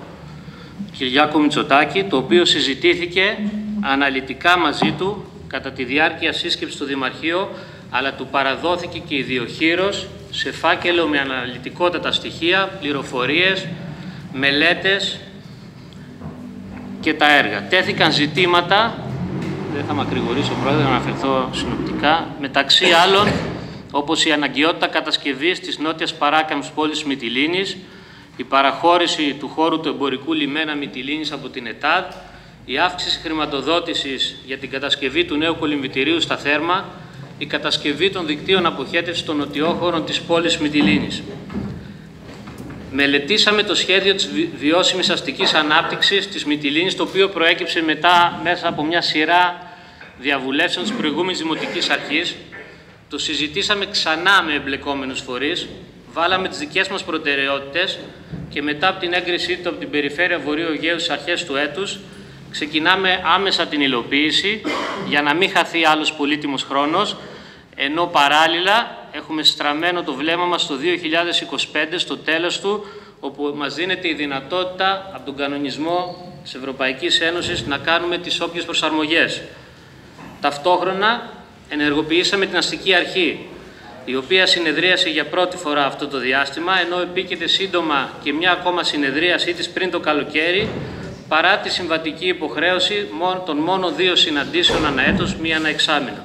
Κυριάκο Μητσοτάκη, το οποίο συζητήθηκε αναλυτικά μαζί του κατά τη διάρκεια σύσκεψης στο Δημαρχείο, αλλά του παραδόθηκε και ιδιοχείρος σε φάκελο με αναλυτικότατα στοιχεία, πληροφορίες, μελέτες και τα έργα. Τέθηκαν ζητήματα, δεν θα μακρηγορήσω πρόεδρε, να αναφερθώ συνοπτικά, μεταξύ άλλων όπως η αναγκαιότητα κατασκευής της νότιας παράκαμψης πόλης Μυτιλίνης, η παραχώρηση του χώρου του εμπορικού λιμένα Μυτιλίνης από την ΕΤΑΔ, η αύξηση χρηματοδότησης για την κατασκευή του νέου κολυμβητηρίου στα Θέρμα, η κατασκευή των δικτύων αποχέτευσης των νοτιόχωρων της πόλης Μυτιλίνης. Μελετήσαμε το σχέδιο της βιώσιμης αστικής ανάπτυξης της Μυτιλίνης, το οποίο προέκυψε μετά μέσα από μια σειρά διαβουλεύσεων της προηγούμενης Δημοτικής Αρχής. Το συζητήσαμε ξανά με εμπλεκόμενους φορείς, βάλαμε τις δικές μας προτεραιότητες και μετά από την έγκρισή του από την Περιφέρεια Βορείου Αιγαίου στις αρχές του έτους, ξεκινάμε άμεσα την υλοποίηση για να μην χαθεί άλλος πολύτιμος χρόνος, ενώ παράλληλα έχουμε στραμμένο το βλέμμα μας στο 2025, στο τέλος του, όπου μας δίνεται η δυνατότητα από τον κανονισμό της Ευρωπαϊκής Ένωσης να κάνουμε τις όποιες προσαρμογές. Ταυτόχρονα ενεργοποιήσαμε την αστική αρχή, η οποία συνεδρίασε για πρώτη φορά αυτό το διάστημα, ενώ επίκειται σύντομα και μια ακόμα συνεδρίασή της πριν το καλοκαίρι, παρά τη συμβατική υποχρέωση των μόνο δύο συναντήσεων ανά έτος, μία ανά εξάμεινο.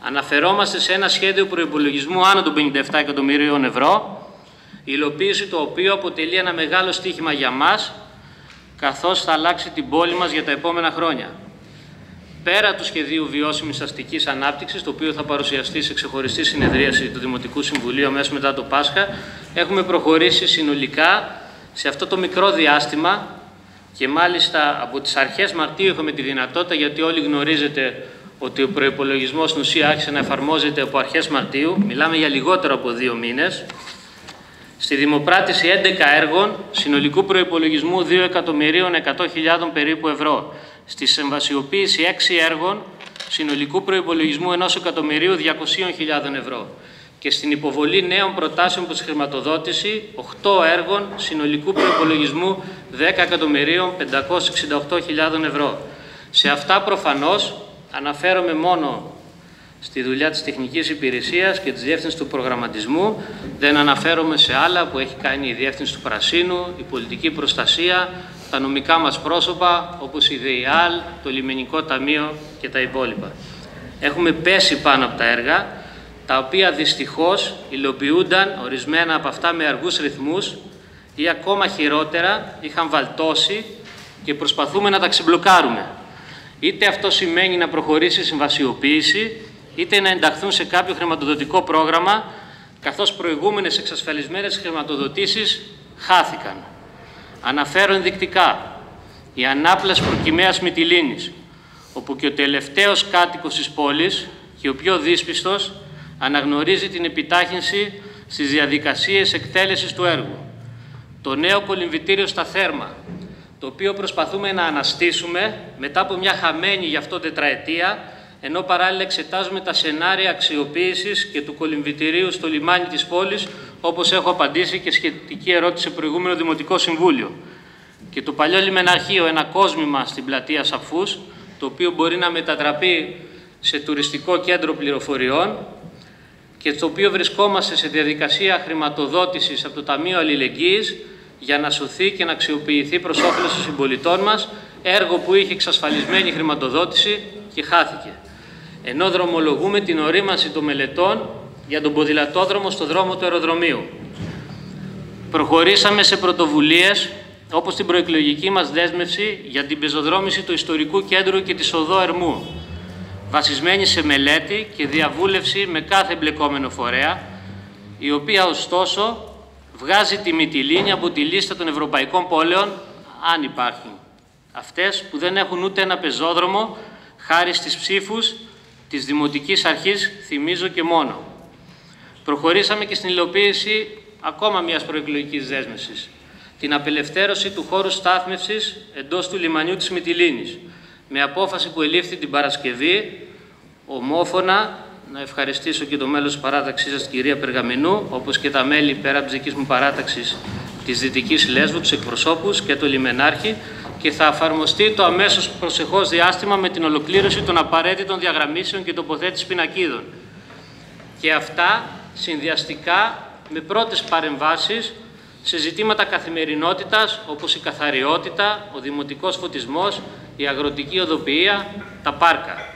Αναφερόμαστε σε ένα σχέδιο προϋπολογισμού άνω των 57 εκατομμυρίων ευρώ, η υλοποίηση το οποίο αποτελεί ένα μεγάλο στίχημα για μας, καθώς θα αλλάξει την πόλη μας για τα επόμενα χρόνια. Πέρα του σχεδίου βιώσιμης αστικής ανάπτυξης, το οποίο θα παρουσιαστεί σε ξεχωριστή συνεδρίαση του Δημοτικού Συμβουλίου αμέσως μετά το Πάσχα, έχουμε προχωρήσει συνολικά σε αυτό το μικρό διάστημα και μάλιστα από τις αρχές Μαρτίου έχουμε τη δυνατότητα, γιατί όλοι γνωρίζετε ότι ο προϋπολογισμός στην ουσία άρχισε να εφαρμόζεται από αρχές Μαρτίου, μιλάμε για λιγότερο από δύο μήνες, στη δημοπράτηση 11 έργων συνολικού προϋπολογισμού 2.100.000 περίπου ευρώ, στη συμβασιοποίηση 6 έργων συνολικού προϋπολογισμού 1.200.000 ευρώ και στην υποβολή νέων προτάσεων προς χρηματοδότηση 8 έργων συνολικού προϋπολογισμού 10.568.000 ευρώ. Σε αυτά προφανώς αναφέρομαι μόνο στη δουλειά της τεχνικής υπηρεσίας και της διεύθυνσης του προγραμματισμού. Δεν αναφέρομαι σε άλλα που έχει κάνει η διεύθυνση του Πρασίνου, η πολιτική προστασία, τα νομικά μας πρόσωπα όπως η ΔΕΙΑΛ, το Λιμενικό Ταμείο και τα υπόλοιπα. Έχουμε πέσει πάνω από τα έργα τα οποία δυστυχώς υλοποιούνταν ορισμένα από αυτά με αργούς ρυθμούς ή ακόμα χειρότερα είχαν βαλτώσει και προσπαθούμε να τα ξεμπλοκάρουμε. Είτε αυτό σημαίνει να προχωρήσει η συμβασιοποίηση, είτε να ενταχθούν σε κάποιο χρηματοδοτικό πρόγραμμα, καθώς προηγούμενες εξασφαλισμένες χρηματοδοτήσεις χάθηκαν. Αναφέρω ενδεικτικά η ανάπλαση προκυμαίας Μυτιλίνης, όπου και ο τελευταίος κάτοικος της πόλης και ο πιο δύσπιστος αναγνωρίζει την επιτάχυνση στις διαδικασίες εκτέλεσης του έργου. Το νέο κολυμβητήριο στα Θέρμα, το οποίο προσπαθούμε να αναστήσουμε μετά από μια χαμένη γι' αυτό τετραετία, ενώ παράλληλα εξετάζουμε τα σενάρια αξιοποίησης και του κολυμβητηρίου στο λιμάνι της πόλης, όπως έχω απαντήσει και σχετική ερώτηση σε προηγούμενο Δημοτικό Συμβούλιο. Και το παλιό λιμεναρχείο, ένα κόσμημα στην πλατεία Σαφούς, το οποίο μπορεί να μετατραπεί σε τουριστικό κέντρο πληροφοριών, και στο οποίο βρισκόμαστε σε διαδικασία χρηματοδότησης από το Ταμείο Αλληλεγγύης για να σωθεί και να αξιοποιηθεί προς όφελος των συμπολιτών μας, έργο που είχε εξασφαλισμένη χρηματοδότηση και χάθηκε. Ενώ δρομολογούμε την ορίμανση των μελετών για τον ποδηλατόδρομο στο δρόμο του αεροδρομίου. Προχωρήσαμε σε πρωτοβουλίες όπως την προεκλογική μας δέσμευση για την πεζοδρόμηση του ιστορικού κέντρου και της οδό Ερμού, βασισμένη σε μελέτη και διαβούλευση με κάθε εμπλεκόμενο φορέα, η οποία ωστόσο βγάζει τη Μυτιλίνη από τη λίστα των ευρωπαϊκών πόλεων, αν υπάρχουν. Αυτές που δεν έχουν ούτε ένα πεζόδρομο, χάρη στις ψήφους της Δημοτικής Αρχής, θυμίζω και μόνο. Προχωρήσαμε και στην υλοποίηση ακόμα μιας προεκλογικής δέσμευσης, την απελευθέρωση του χώρου στάθμευσης εντός του λιμανιού της Μυτιλίνης, με απόφαση που ελήφθη την Παρασκευή ομόφωνα να ευχαριστήσω και το μέλος της παράταξής σας, κυρία Περγαμινού, όπως και τα μέλη πέρα από της δικής μου παράταξης της Δυτικής Λέσβου, τους εκπροσώπους και το Λιμενάρχη και θα εφαρμοστεί το αμέσως προσεχώς διάστημα με την ολοκλήρωση των απαραίτητων διαγραμμίσεων και τοποθέτηση πινακίδων. Και αυτά συνδυαστικά με πρώτες παρεμβάσεις σε ζητήματα καθημερινότητας όπως η καθαριότητα, ο δημοτικός φωτισμός, η αγροτική οδοποιία, τα πάρκα.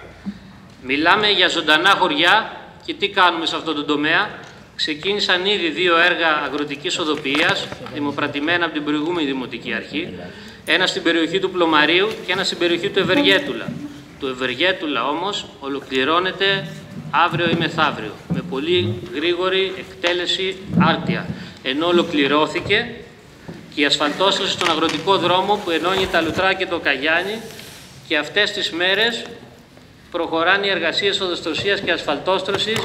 Μιλάμε για ζωντανά χωριά και τι κάνουμε σε αυτό το τομέα. Ξεκίνησαν ήδη δύο έργα αγροτικής οδοποιίας, δημοπρατημένα από την προηγούμενη Δημοτική Αρχή, ένα στην περιοχή του Πλωμαρίου και ένα στην περιοχή του Ευεργέτουλα. Το Ευεργέτουλα όμως ολοκληρώνεται αύριο ή μεθαύριο, με πολύ γρήγορη εκτέλεση άρτια, ενώ ολοκληρώθηκε και η ασφαλτόστρωση στον αγροτικό δρόμο που ενώνει τα Λουτρά και το Καγιάνι και αυτές τις μέρες προχωράνε οι εργασίες οδοστρωσίας και ασφαλτόστρωσης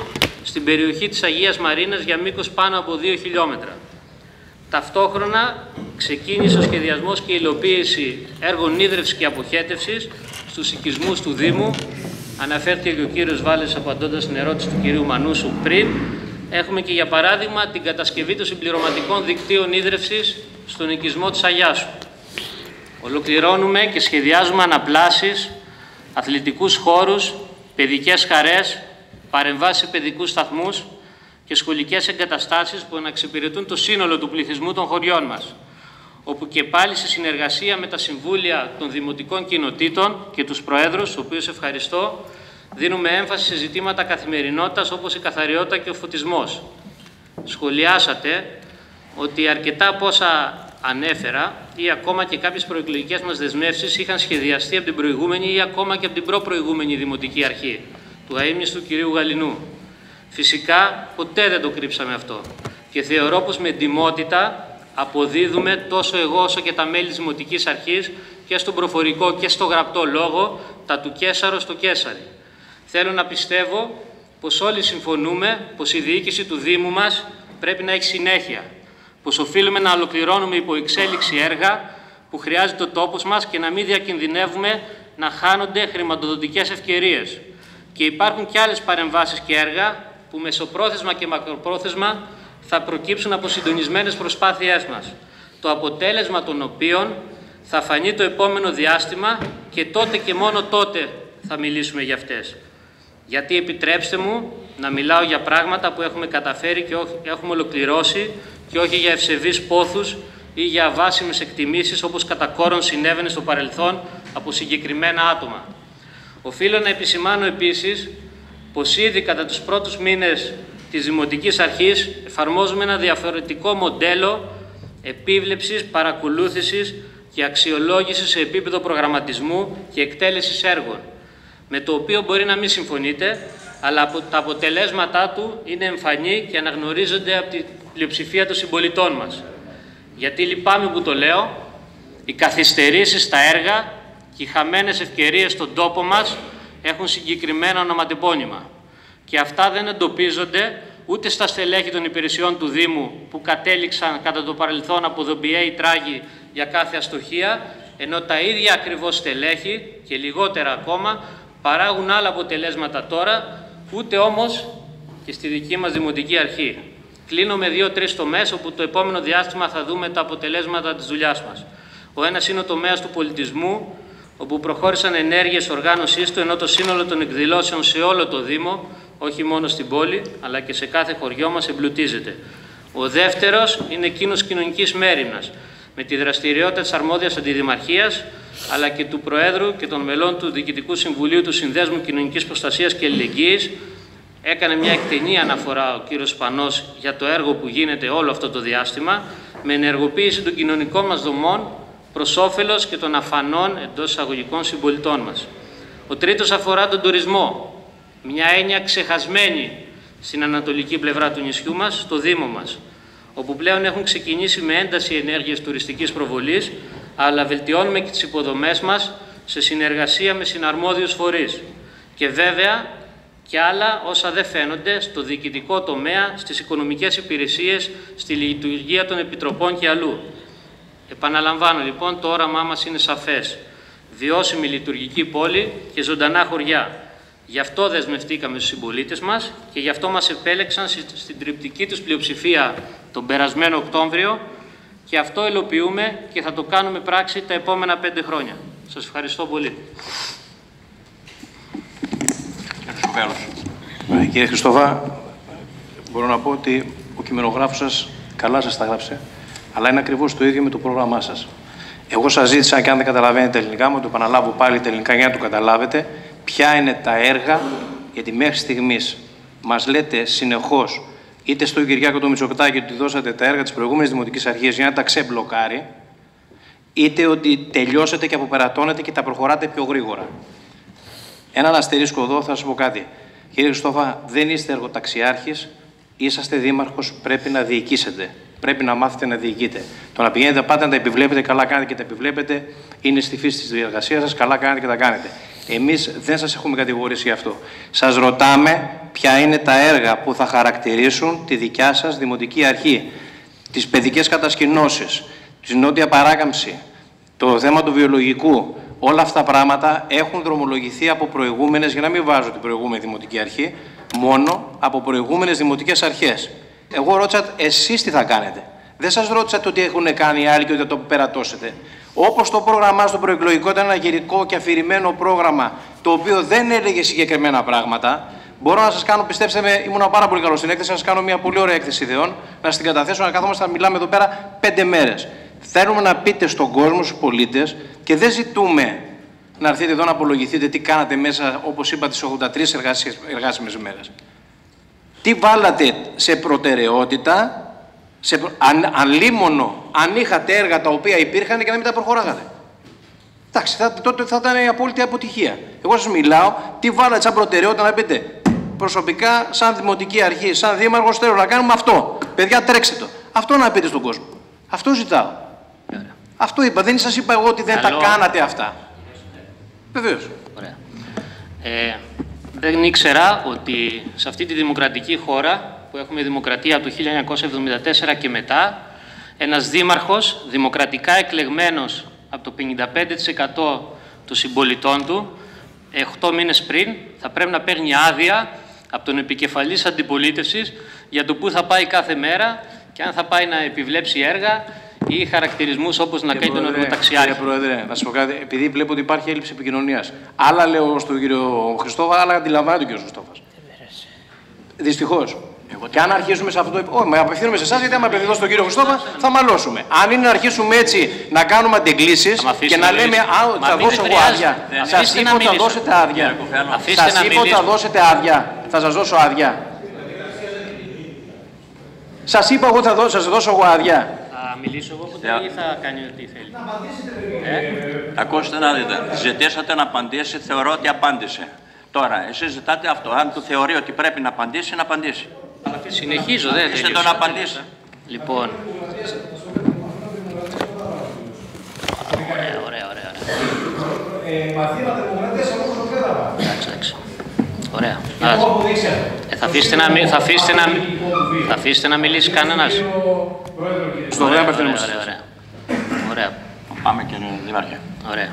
στην περιοχή της Αγίας Μαρίνας για μήκος πάνω από 2 χιλιόμετρα. Ταυτόχρονα ξεκίνησε ο σχεδιασμός και η υλοποίηση έργων ίδρυυσης και αποχέτευσης στους οικισμούς του Δήμου. Αναφέρθηκε και ο κύριος Βάλες απαντώντας στην ερώτηση του κυρίου Μανούσου πριν. Έχουμε και για παράδειγμα την κατασκευή των συμπληρωματικών δικτύων ίδρυυσης στον οικισμό της Αγιάσου. Ολοκληρώνουμε και σχεδιάζουμε αναπλάσεις, αθλητικούς χώρους, παιδικές χαρές, παρεμβάσεις σε παιδικούς σταθμούς και σχολικές εγκαταστάσεις που να εξυπηρετούν το σύνολο του πληθυσμού των χωριών μας όπου και πάλι σε συνεργασία με τα Συμβούλια των Δημοτικών Κοινοτήτων και τους Προέδρους, τους οποίους ευχαριστώ, δίνουμε έμφαση σε ζητήματα καθημερινότητας όπως η καθαριότητα και ο φωτισμός. Σχολιάσατε ότι αρκετά από όσα ανέφερα ή ακόμα και κάποιες προεκλογικές μας δεσμεύσεις είχαν σχεδιαστεί από την προηγούμενη ή ακόμα και από την προ-προηγούμενη Δημοτική Αρχή, του αείμνηστου κυρίου Γαλινού. Φυσικά ποτέ δεν το κρύψαμε αυτό και θεωρώ πως με εντυμότητα αποδίδουμε τόσο εγώ όσο και τα μέλη της Δημοτικής Αρχής και στον προφορικό και στο γραπτό λόγο τα του Κέσαρο στο Κέσαρι. Θέλω να πιστεύω πως όλοι συμφωνούμε πως η διοίκηση του Δήμου μας πρέπει να έχει συνέχεια, πως οφείλουμε να ολοκληρώνουμε υπό εξέλιξη έργα που χρειάζεται ο τόπος μας και να μην διακινδυνεύουμε να χάνονται χρηματοδοτικές ευκαιρίες. Και υπάρχουν και άλλες παρεμβάσεις και έργα που μεσοπρόθεσμα και μακροπρόθεσμα θα προκύψουν από συντονισμένες προσπάθειές μας, το αποτέλεσμα των οποίων θα φανεί το επόμενο διάστημα και τότε και μόνο τότε θα μιλήσουμε για αυτές. Γιατί επιτρέψτε μου να μιλάω για πράγματα που έχουμε καταφέρει και έχουμε ολοκληρώσει και όχι για ευσεβείς πόθους ή για βάσιμες εκτιμήσεις όπως κατά κόρον συνέβαινε στο παρελθόν από συγκεκριμένα άτομα. Οφείλω να επισημάνω επίσης πως ήδη κατά τους πρώτους μήνες της Δημοτικής Αρχής εφαρμόζουμε ένα διαφορετικό μοντέλο επίβλεψης, παρακολούθησης και αξιολόγησης σε επίπεδο προγραμματισμού και εκτέλεσης έργων, με το οποίο μπορεί να μην συμφωνείτε, αλλά τα αποτελέσματά του είναι εμφανή και αναγνωρίζονται από την πλειοψηφία των συμπολιτών μας. Γιατί λυπάμαι που το λέω, οι καθυστερήσεις στα έργα και οι χαμένες ευκαιρίες στον τόπο μας έχουν συγκεκριμένα ονοματεπώνυμα και αυτά δεν εντοπίζονται ούτε στα στελέχη των υπηρεσιών του Δήμου που κατέληξαν κατά το παρελθόν από δομπιαίοι τράγοι για κάθε αστοχία, ενώ τα ίδια ακριβώς στελέχη και λιγότερα ακόμα παράγουν άλλα αποτελέσματα τώρα, ούτε όμως και στη δική μας Δημοτική Αρχή. Κλείνω με δύο-τρεις τομές όπου το επόμενο διάστημα θα δούμε τα αποτελέσματα της δουλειάς μας. Ο ένας είναι ο τομέας του πολιτισμού, όπου προχώρησαν ενέργειες οργάνωσής του, ενώ το σύνολο των εκδηλώσεων σε όλο το Δήμο όχι μόνο στην πόλη, αλλά και σε κάθε χωριό μας εμπλουτίζεται. Ο δεύτερος είναι εκείνος κοινωνικής μέρημνας, με τη δραστηριότητα της αρμόδιας αντιδημαρχίας, αλλά και του Προέδρου και των μελών του Διοικητικού Συμβουλίου του Συνδέσμου Κοινωνικής Προστασίας και Αλληλεγγύης. Έκανε μια εκτενή αναφορά ο κύριος Σπανός για το έργο που γίνεται όλο αυτό το διάστημα, με ενεργοποίηση των κοινωνικών μας δομών προς όφελος και των αφανών εντός εισαγωγικών συμπολιτών μας. Ο τρίτος αφορά τον τουρισμό, μια έννοια ξεχασμένη στην ανατολική πλευρά του νησιού μας, το Δήμο μας, όπου πλέον έχουν ξεκινήσει με ένταση ενέργειες τουριστικής προβολής, αλλά βελτιώνουμε και τις υποδομές μας σε συνεργασία με συναρμόδιους φορείς. Και βέβαια και άλλα όσα δεν φαίνονται στο διοικητικό τομέα, στις οικονομικές υπηρεσίες, στη λειτουργία των επιτροπών και αλλού. Επαναλαμβάνω λοιπόν, το όραμά μας είναι σαφές. Βιώσιμη λειτουργική πόλη και ζωντανά χωριά. Γι' αυτό δεσμευτήκαμε στους συμπολίτες μας και γι' αυτό μας επέλεξαν στην τριπτική τους πλειοψηφία τον περασμένο Οκτώβριο και αυτό υλοποιούμε και θα το κάνουμε πράξη τα επόμενα πέντε χρόνια. Σας ευχαριστώ πολύ. Ε, κύριε Χριστόβα, μπορώ να πω ότι ο κειμενογράφος σας καλά σας τα γράψε, αλλά είναι ακριβώς το ίδιο με το πρόγραμμά σας. Εγώ σας ζήτησα, και αν δεν καταλαβαίνετε ελληνικά, μου το επαναλάβω πάλι τα ελληνικά για να το καταλάβετε, ποια είναι τα έργα, γιατί μέχρι στιγμής μας λέτε συνεχώς, είτε στο Κυριάκο το Μητσοκτάκη ότι δώσατε τα έργα της προηγούμενης Δημοτικής Αρχής για να τα ξεμπλοκάρει, είτε ότι τελειώσατε και αποπερατώνετε και τα προχωράτε πιο γρήγορα. Έναν αστερίσκο εδώ θα σα πω κάτι. Κύριε Χριστόφα, δεν είστε εργοταξιάρχης, είσαστε δήμαρχος, πρέπει να διοικήσετε. Πρέπει να μάθετε να διοικείτε. Το να πηγαίνετε πάντα να τα επιβλέπετε, καλά κάνετε και τα επιβλέπετε, είναι στη φύση της διεργασίας σας, καλά κάνετε και τα κάνετε. Εμείς δεν σας έχουμε κατηγορήσει γι' αυτό. Σας ρωτάμε ποια είναι τα έργα που θα χαρακτηρίσουν τη δικιά σας δημοτική αρχή. Τις παιδικές κατασκηνώσεις, τη νότια παράκαμψη, το θέμα του βιολογικού. Όλα αυτά τα πράγματα έχουν δρομολογηθεί από προηγούμενες, για να μην βάζω την προηγούμενη δημοτική αρχή, μόνο από προηγούμενες δημοτικές αρχές. Εγώ ρώτησα εσείς τι θα κάνετε; Δεν σας ρώτησα το τι έχουν κάνει οι άλλοι και ότι θα το περατώσετε. Όπως το πρόγραμμά στο προεκλογικό ήταν ένα γερικό και αφηρημένο πρόγραμμα το οποίο δεν έλεγε συγκεκριμένα πράγματα. Μπορώ να σας κάνω, πιστέψτε με, ήμουν πάρα πολύ καλός στην έκθεση, να σας κάνω μια πολύ ωραία έκθεση ιδεών, να σας την καταθέσω, να καθόμαστε να μιλάμε εδώ πέρα πέντε μέρες. Θέλουμε να πείτε στον κόσμο, στους πολίτες, και δεν ζητούμε να έρθετε εδώ να απολογηθείτε τι κάνατε μέσα, όπως είπα, τις 83 εργάσιμες μέρες. Τι βάλατε σε προτεραιότητα σε, αν, αν αν είχατε έργα τα οποία υπήρχαν και να μην τα προχωράγατε. Εντάξει, θα, τότε θα ήταν η απόλυτη αποτυχία. Εγώ σας μιλάω, τι βάλατε σαν προτεραιότητα να πείτε. Προσωπικά, σαν δημοτική αρχή, σαν δήμαρχο, θέλω να κάνουμε αυτό. Παιδιά, τρέξτε το. Αυτό να πείτε στον κόσμο. Αυτό ζητάω. Αυτό είπα. Δεν σας είπα εγώ ότι δεν τα κάνατε αυτά. Βεβαίως. Ε, δεν ήξερα ότι σε αυτή τη δημοκρατική χώρα που έχουμε δημοκρατία από το 1974 και μετά, ένας δήμαρχος δημοκρατικά εκλεγμένος από το 55% των συμπολιτών του, 8 μήνες πριν, θα πρέπει να παίρνει άδεια από τον επικεφαλής αντιπολίτευσης για το πού θα πάει κάθε μέρα και αν θα πάει να επιβλέψει έργα ή χαρακτηρισμούς όπως να κάνει τον ορμοταξιάρχη. Κύριε Πρόεδρε, να σας πω κάτι, επειδή βλέπω ότι υπάρχει έλλειψη επικοινωνίας. Άλλα λέω στον κύριο Χριστόφα, άλλα αντιλαμβάνεται ο κύριος Χριστόφα. Δυστυχώς. Και αν αρχίσουμε σε αυτό το επίπεδο. Όχι, απευθύνουμε σε εσάς, γιατί άμα απευθυνθώ στον κύριο Χριστόφα, θα μαλώσουμε. Αν είναι να αρχίσουμε έτσι να κάνουμε αντεγκλήσει και να λέμε Α, θα δώσω εγώ άδεια. Σας είπα ότι θα δώσετε άδεια. Σας είπα ότι θα δώσετε άδεια. Θα σας δώσω άδεια. Σας είπα εγώ θα σας δώσω εγώ άδεια. Θα μιλήσω εγώ ποτέ ή θα κάνει ό,τι θέλει. Να απαντήσετε. Ε; Ακούστε να δείτε. Ζητήσατε να απαντήσει, θεωρώ ότι απάντησε. Τώρα, εσείς ζητάτε αυτό. Αν του θεωρεί ότι πρέπει να απαντήσει, να απαντήσει. Συνεχίζω, δεν Είστε το να απαντήσει. Λοιπόν. Ωραία, ωραία, ωραία. Ε, μαθήματα δημοκρατίας εγώ το πέραμα. Εντάξει, εντάξει. Ωραία. Ε, θα αφήσετε να, θα αφήσετε να, θα αφήσετε να μιλήσει κανένας. Στο ωραία, ωραία, ωραία, ωραία. Ωραία. Πάμε κύριε Δήμαρχε. Ωραία.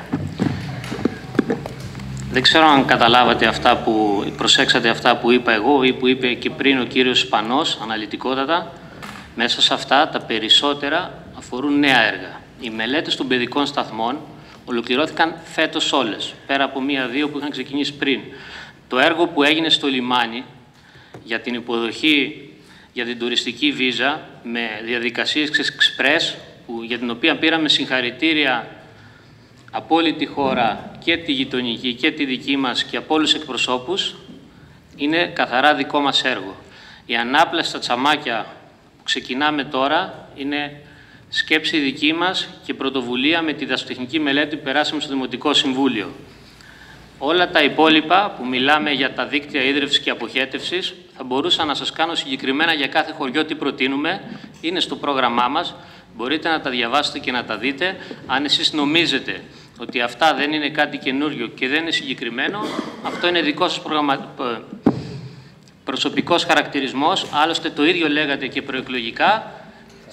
Δεν ξέρω αν καταλάβατε αυτά που, προσέξατε αυτά που είπα εγώ ή που είπε και πριν ο κύριος Σπανός, αναλυτικότατα. Μέσα σε αυτά τα περισσότερα αφορούν νέα έργα. Οι μελέτες των παιδικών σταθμών ολοκληρώθηκαν φέτος όλες, πέρα από μία-δύο που είχαν ξεκινήσει πριν. Το έργο που έγινε στο λιμάνι για την υποδοχή για την τουριστική βίζα με διαδικασίες εξπρές για την οποία πήραμε συγχαρητήρια από όλη τη χώρα και τη γειτονική και τη δική μας και από όλους τους εκπροσώπους είναι καθαρά δικό μας έργο. Η ανάπλαση στα τσαμάκια που ξεκινάμε τώρα είναι σκέψη δική μας και πρωτοβουλία με τη δαστοτεχνική μελέτη που περάσαμε στο Δημοτικό Συμβούλιο. Όλα τα υπόλοιπα που μιλάμε για τα δίκτυα ίδρυυσης και αποχέτευσης θα μπορούσα να σας κάνω συγκεκριμένα για κάθε χωριό τι προτείνουμε. Είναι στο πρόγραμμά μας. Μπορείτε να τα διαβάσετε και να τα δείτε. Αν εσείς νομίζετε ότι αυτά δεν είναι κάτι καινούριο και δεν είναι συγκεκριμένο, αυτό είναι δικός σας προγραμμα... προσωπικός χαρακτηρισμός. Άλλωστε το ίδιο λέγατε και προεκλογικά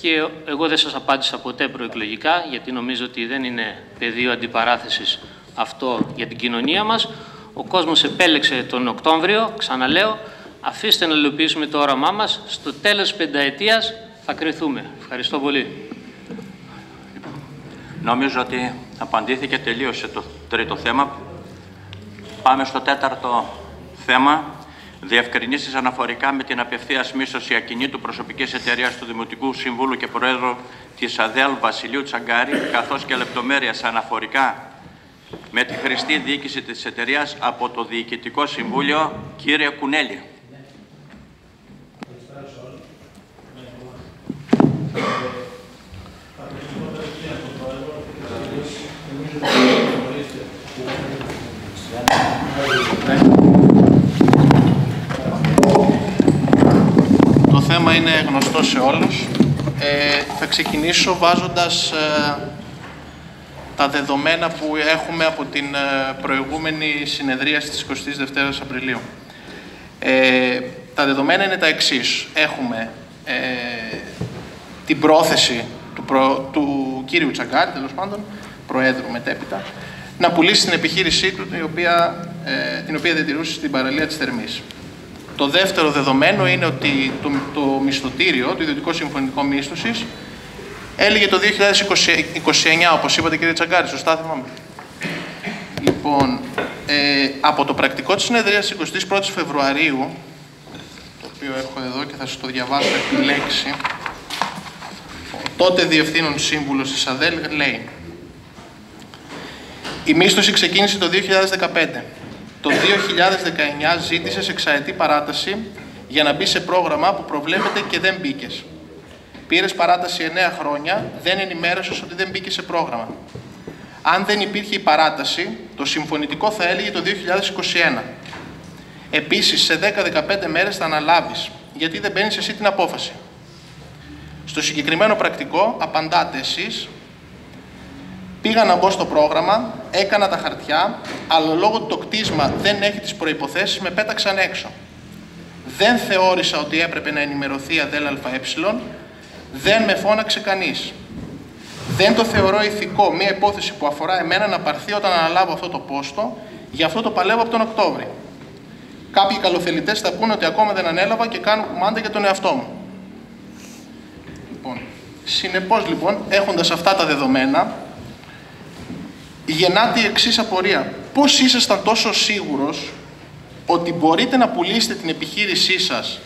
και εγώ δεν σας απάντησα ποτέ προεκλογικά γιατί νομίζω ότι δεν είναι πεδίο αντιπαράθεσης αυτό για την κοινωνία μας. Ο κόσμος επέλεξε τον Οκτώβριο, ξαναλέω, αφήστε να υλοποιήσουμε το όραμά μας. Στο τέλος πενταετίας θα κρυθούμε. Ευχαριστώ πολύ. Νομίζω ότι απαντήθηκε, τελείωσε το τρίτο θέμα. Πάμε στο τέταρτο θέμα. Διευκρινήσεις αναφορικά με την απευθείας μίσθωση ακινήτου προσωπικής εταιρείας του Δημοτικού Συμβούλου και Προέδρου της ΑΔΕΛ Βασιλείου Τσαγκάρη, καθώς και λεπτομέρειες αναφορικά με τη χρηστή διοίκηση της εταιρείας από το Διοικητικό Συμβούλιο, κύριε Κουνέλη. Θέμα είναι γνωστό σε όλους. Ε, θα ξεκινήσω βάζοντας ε, τα δεδομένα που έχουμε από την ε, προηγούμενη συνεδρία της 22 Απριλίου. Ε, τα δεδομένα είναι τα εξής. Έχουμε ε, την πρόθεση του, προ, του κύριου Τσαγκάρη, τέλος πάντων, Προέδρου μετέπειτα, να πουλήσει την επιχείρησή του, την οποία, ε, την οποία διατηρούσε στην παραλία της Θερμής. Το δεύτερο δεδομένο είναι ότι το, το μισθωτήριο, το ιδιωτικό συμφωνητικό μίσθωσης, έλεγε το 2029, όπως είπατε κύριε Τσαγκάρη, σωστά θυμάμαι. Λοιπόν, ε, από το πρακτικό της συνεδρίας 21 Φεβρουαρίου, το οποίο έχω εδώ και θα σας το διαβάσω τη λέξη, ο τότε διευθύνων σύμβουλος της ΑΔΕΛ λέει η μίσθωση ξεκίνησε το 2015. Το 2019 ζήτησες σε εξαετή παράταση για να μπει σε πρόγραμμα που προβλέπεται και δεν μπήκες. Πήρες παράταση 9 χρόνια, δεν ενημέρωσες ότι δεν μπήκες σε πρόγραμμα. Αν δεν υπήρχε η παράταση, το συμφωνητικό θα έλεγε το 2021. Επίσης, σε 10-15 μέρες θα αναλάβεις, γιατί δεν παίρνει εσύ την απόφαση. Στο συγκεκριμένο πρακτικό, απαντάτε εσείς Πήγα να μπω στο πρόγραμμα, έκανα τα χαρτιά, αλλά λόγω το κτίσμα δεν έχει τις προϋποθέσεις, με πέταξαν έξω. Δεν θεώρησα ότι έπρεπε να ενημερωθεί η ΑΔΕΛΑΕ, δεν με φώναξε κανείς. Δεν το θεωρώ ηθικό μια υπόθεση που αφορά εμένα να πάρθει όταν αναλάβω αυτό το πόστο, γι' αυτό το παλεύω από τον Οκτώβρη. Κάποιοι καλοθελητές θα πούνε ότι ακόμα δεν ανέλαβα και κάνω κουμάντα για τον εαυτό μου. Λοιπόν, συνεπώς λοιπόν, έχοντας αυτά τα δεδομένα, γεννάται η εξής απορία. Πώς ήσασταν τόσο σίγουρος ότι μπορείτε να πουλήσετε την επιχείρησή σας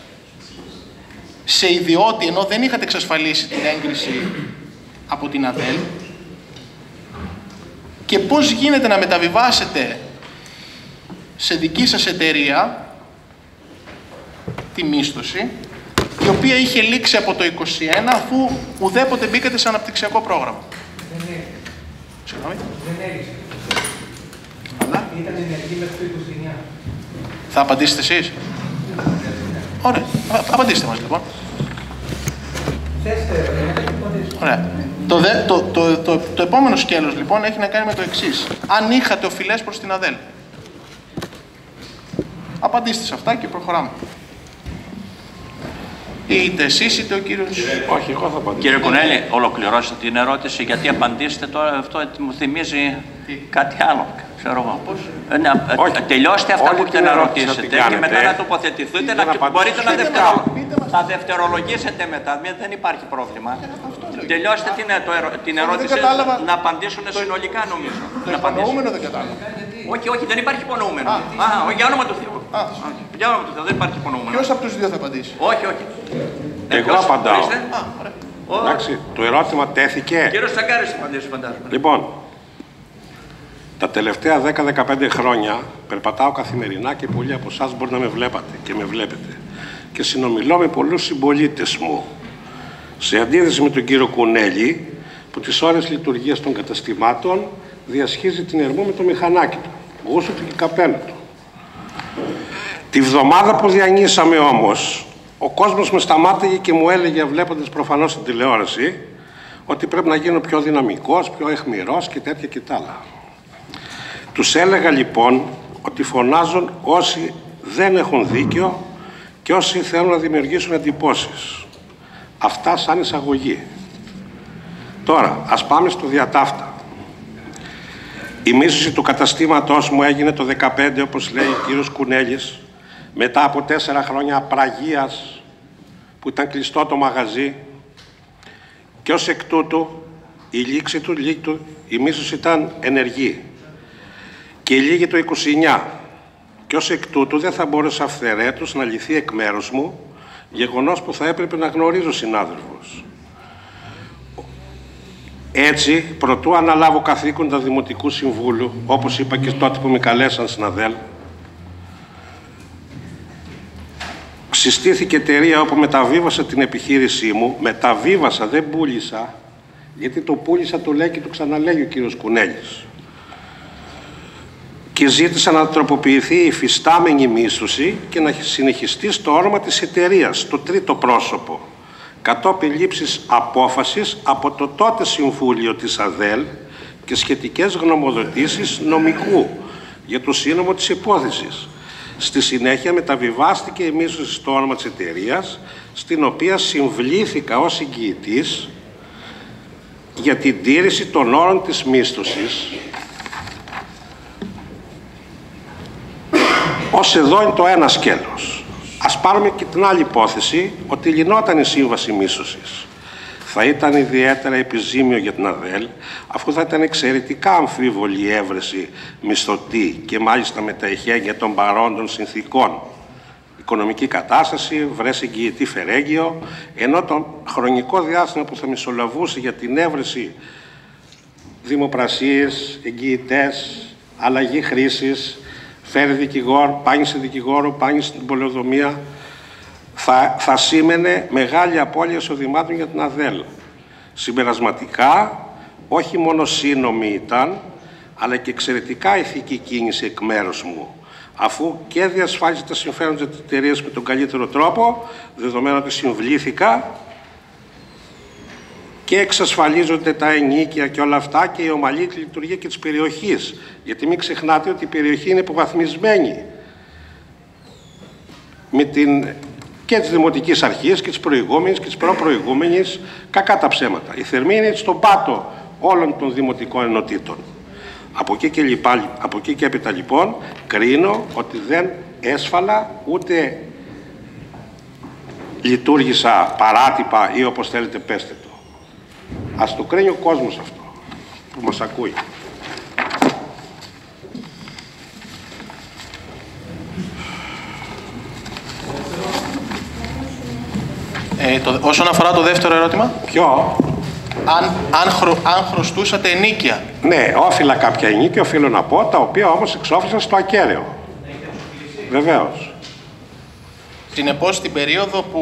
σε ιδιώτη ενώ δεν είχατε εξασφαλίσει την έγκριση από την ΑΔΕΛ και πώς γίνεται να μεταβιβάσετε σε δική σας εταιρεία τη μίσθωση η οποία είχε λήξει από το 21 αφού ουδέποτε μπήκατε σε αναπτυξιακό πρόγραμμα; Συγγνώμη. Δεν έριξε. Αλλά. Ήταν ενεργή μέχρι το 29. Θα απαντήσετε εσείς; Ωραία. Απαντήστε μας λοιπόν. Ωραία. Το, δε, το, το, το, το, επόμενο σκέλος λοιπόν έχει να κάνει με το εξής. Αν είχατε οφειλές προς την ΑΔΕΛ. Απαντήστε σε αυτά και προχωράμε. Είτε εσείς είτε ο κύριο. Όχι, εγώ θα απαντήσω. Κύριε Κουνέλη, ολοκληρώσετε την ερώτηση γιατί απαντήσετε τώρα. Αυτό μου θυμίζει κάτι άλλο. Ξέρω εγώ. Ε, να, ε, τελειώστε αυτά που έχετε να ρωτήσετε και μετά να τοποθετηθείτε. Να, μπορείτε να, δευτερο, να δευτερολογήσετε μετά. Δεν υπάρχει πρόβλημα. Τελειώστε την, το ερω, την ερώτηση να απαντήσουν συνολικά νομίζω. Το υπονοούμενο δεν κατάλαβα. Όχι, όχι, δεν υπάρχει υπονοούμενο. Α, για όνομα του Θεού. Για όνομα του Θεού, δεν υπάρχει υπονοούμενο. Ποιος από τους δύο θα απαντήσει; Όχι, όχι. Εγώ απαντάω. Εντάξει, το ερώτημα τέθηκε. Κύριος Σαγκάρη απαντήσει, φαντάζομαι. Λοιπόν, τα τελευταία 10-15 χρόνια περπατάω καθημερινά και πολλοί από εσάς μπορεί να με βλέπατε και με βλέπετε. Και συνομιλώ με πολλούς συμπολίτες μου. Σε αντίθεση με τον κύριο Κουνέλη, που τις ώρες λειτουργίας των καταστημάτων διασχίζει την ερμό με το μηχανάκι του, γούσο του και καπέλο του. Τη βδομάδα που διανύσαμε όμως, ο κόσμος με σταμάτηγε και μου έλεγε, βλέποντας προφανώς την τηλεόραση, ότι πρέπει να γίνω πιο δυναμικός, πιο εχμηρός και τέτοια και τα άλλα. Τους έλεγα λοιπόν ότι φωνάζουν όσοι δεν έχουν δίκιο και όσοι θέλουν να δημιουργήσουν εντυπώσεις. Αυτά σαν εισαγωγή. Τώρα, ας πάμε στο διατάφτα. Η μίσωση του καταστήματός μου έγινε το 15, όπως λέει ο κύριος Κουνέλης, μετά από τέσσερα χρόνια πραγίας που ήταν κλειστό το μαγαζί. Και ως εκ τούτου η λήξη του, του η μίσωση ήταν ενεργή. Και λίγη το 29 και ως εκ τούτου δεν θα μπορούσε αυθερέτως να λυθεί εκ μέρους μου γεγονός που θα έπρεπε να γνωρίζω συνάδελφος. Έτσι, προτού αναλάβω καθήκοντα Δημοτικού Συμβούλου, όπως είπα και τότε που με καλέσαν συναδέλ, συστήθηκε εταιρεία όπου μεταβίβασα την επιχείρησή μου, μεταβίβασα, δεν πούλησα, γιατί το πούλησα το λέει και το ξαναλέγει ο κύριος Κουνέλης. και ζήτησα να τροποποιηθεί η φυστάμενη μίσθωση και να συνεχιστεί στο όνομα της εταιρείας, το τρίτο πρόσωπο, κατόπιν λήψης απόφασης από το τότε Συμβούλιο της ΑΔΕΛ και σχετικές γνωμοδοτήσεις νομικού για το σύνομο της υπόθεσης. Στη συνέχεια μεταβιβάστηκε η μίσθωση στο όνομα της εταιρείας, στην οποία συμβλήθηκα ως εγγυητής για την τήρηση των όρων της μίσθωσης ως εδώ είναι το ένα σκέλος. Ας πάρουμε και την άλλη υπόθεση ότι λυνόταν η σύμβαση μίσθωσης. Θα ήταν ιδιαίτερα επιζήμιο για την ΑΔΕΛ, αφού θα ήταν εξαιρετικά αμφίβολη η έβρεση μισθωτή και μάλιστα με τα ηχέγγια των παρόντων συνθήκων. Οικονομική κατάσταση, βρες εγγυητή φερέγγιο, ενώ το χρονικό διάστημα που θα μισολαβούσε για την έβρεση δημοπρασίες, εγγυητές, αλλαγή χρήσης, φέρει δικηγόρο, πάνει σε δικηγόρο, πάνει στην πολεοδομία, θα, θα σήμαινε μεγάλη απώλεια εισοδημάτων για την ΑΔΕΛ. Συμπερασματικά, όχι μόνο σύνομη ήταν, αλλά και εξαιρετικά ηθική κίνηση εκ μέρους μου, αφού και διασφάλισε τα συμφέροντα της εταιρείας με τον καλύτερο τρόπο, δεδομένου ότι συμβλήθηκα και εξασφαλίζονται τα ενίκια και όλα αυτά και η ομαλή λειτουργία και της περιοχής. Γιατί μην ξεχνάτε ότι η περιοχή είναι υποβαθμισμένη με την και της Δημοτικής Αρχής και της προηγούμενης και της προπροηγούμενης κακά τα ψέματα. Η Θερμή είναι στον πάτο όλων των δημοτικών ενωτήτων. Από εκεί και, λοιπά, από εκεί και έπειτα λοιπόν κρίνω ότι δεν έσφαλα ούτε λειτουργήσα παράτυπα ή όπως θέλετε πέστε το. Ας το κρίνει ο κόσμος αυτό που μας ακούει. Ε, το, όσον αφορά το δεύτερο ερώτημα. Ποιο; Αν, αν, χρω, αν χρωστούσατε ενίκεια. Ναι, όφυλα κάποια ενίκεια, οφείλω να πω, τα οποία όμως εξόφλησαν στο ακέραιο. Βεβαίως. Συνεπώς, την περίοδο που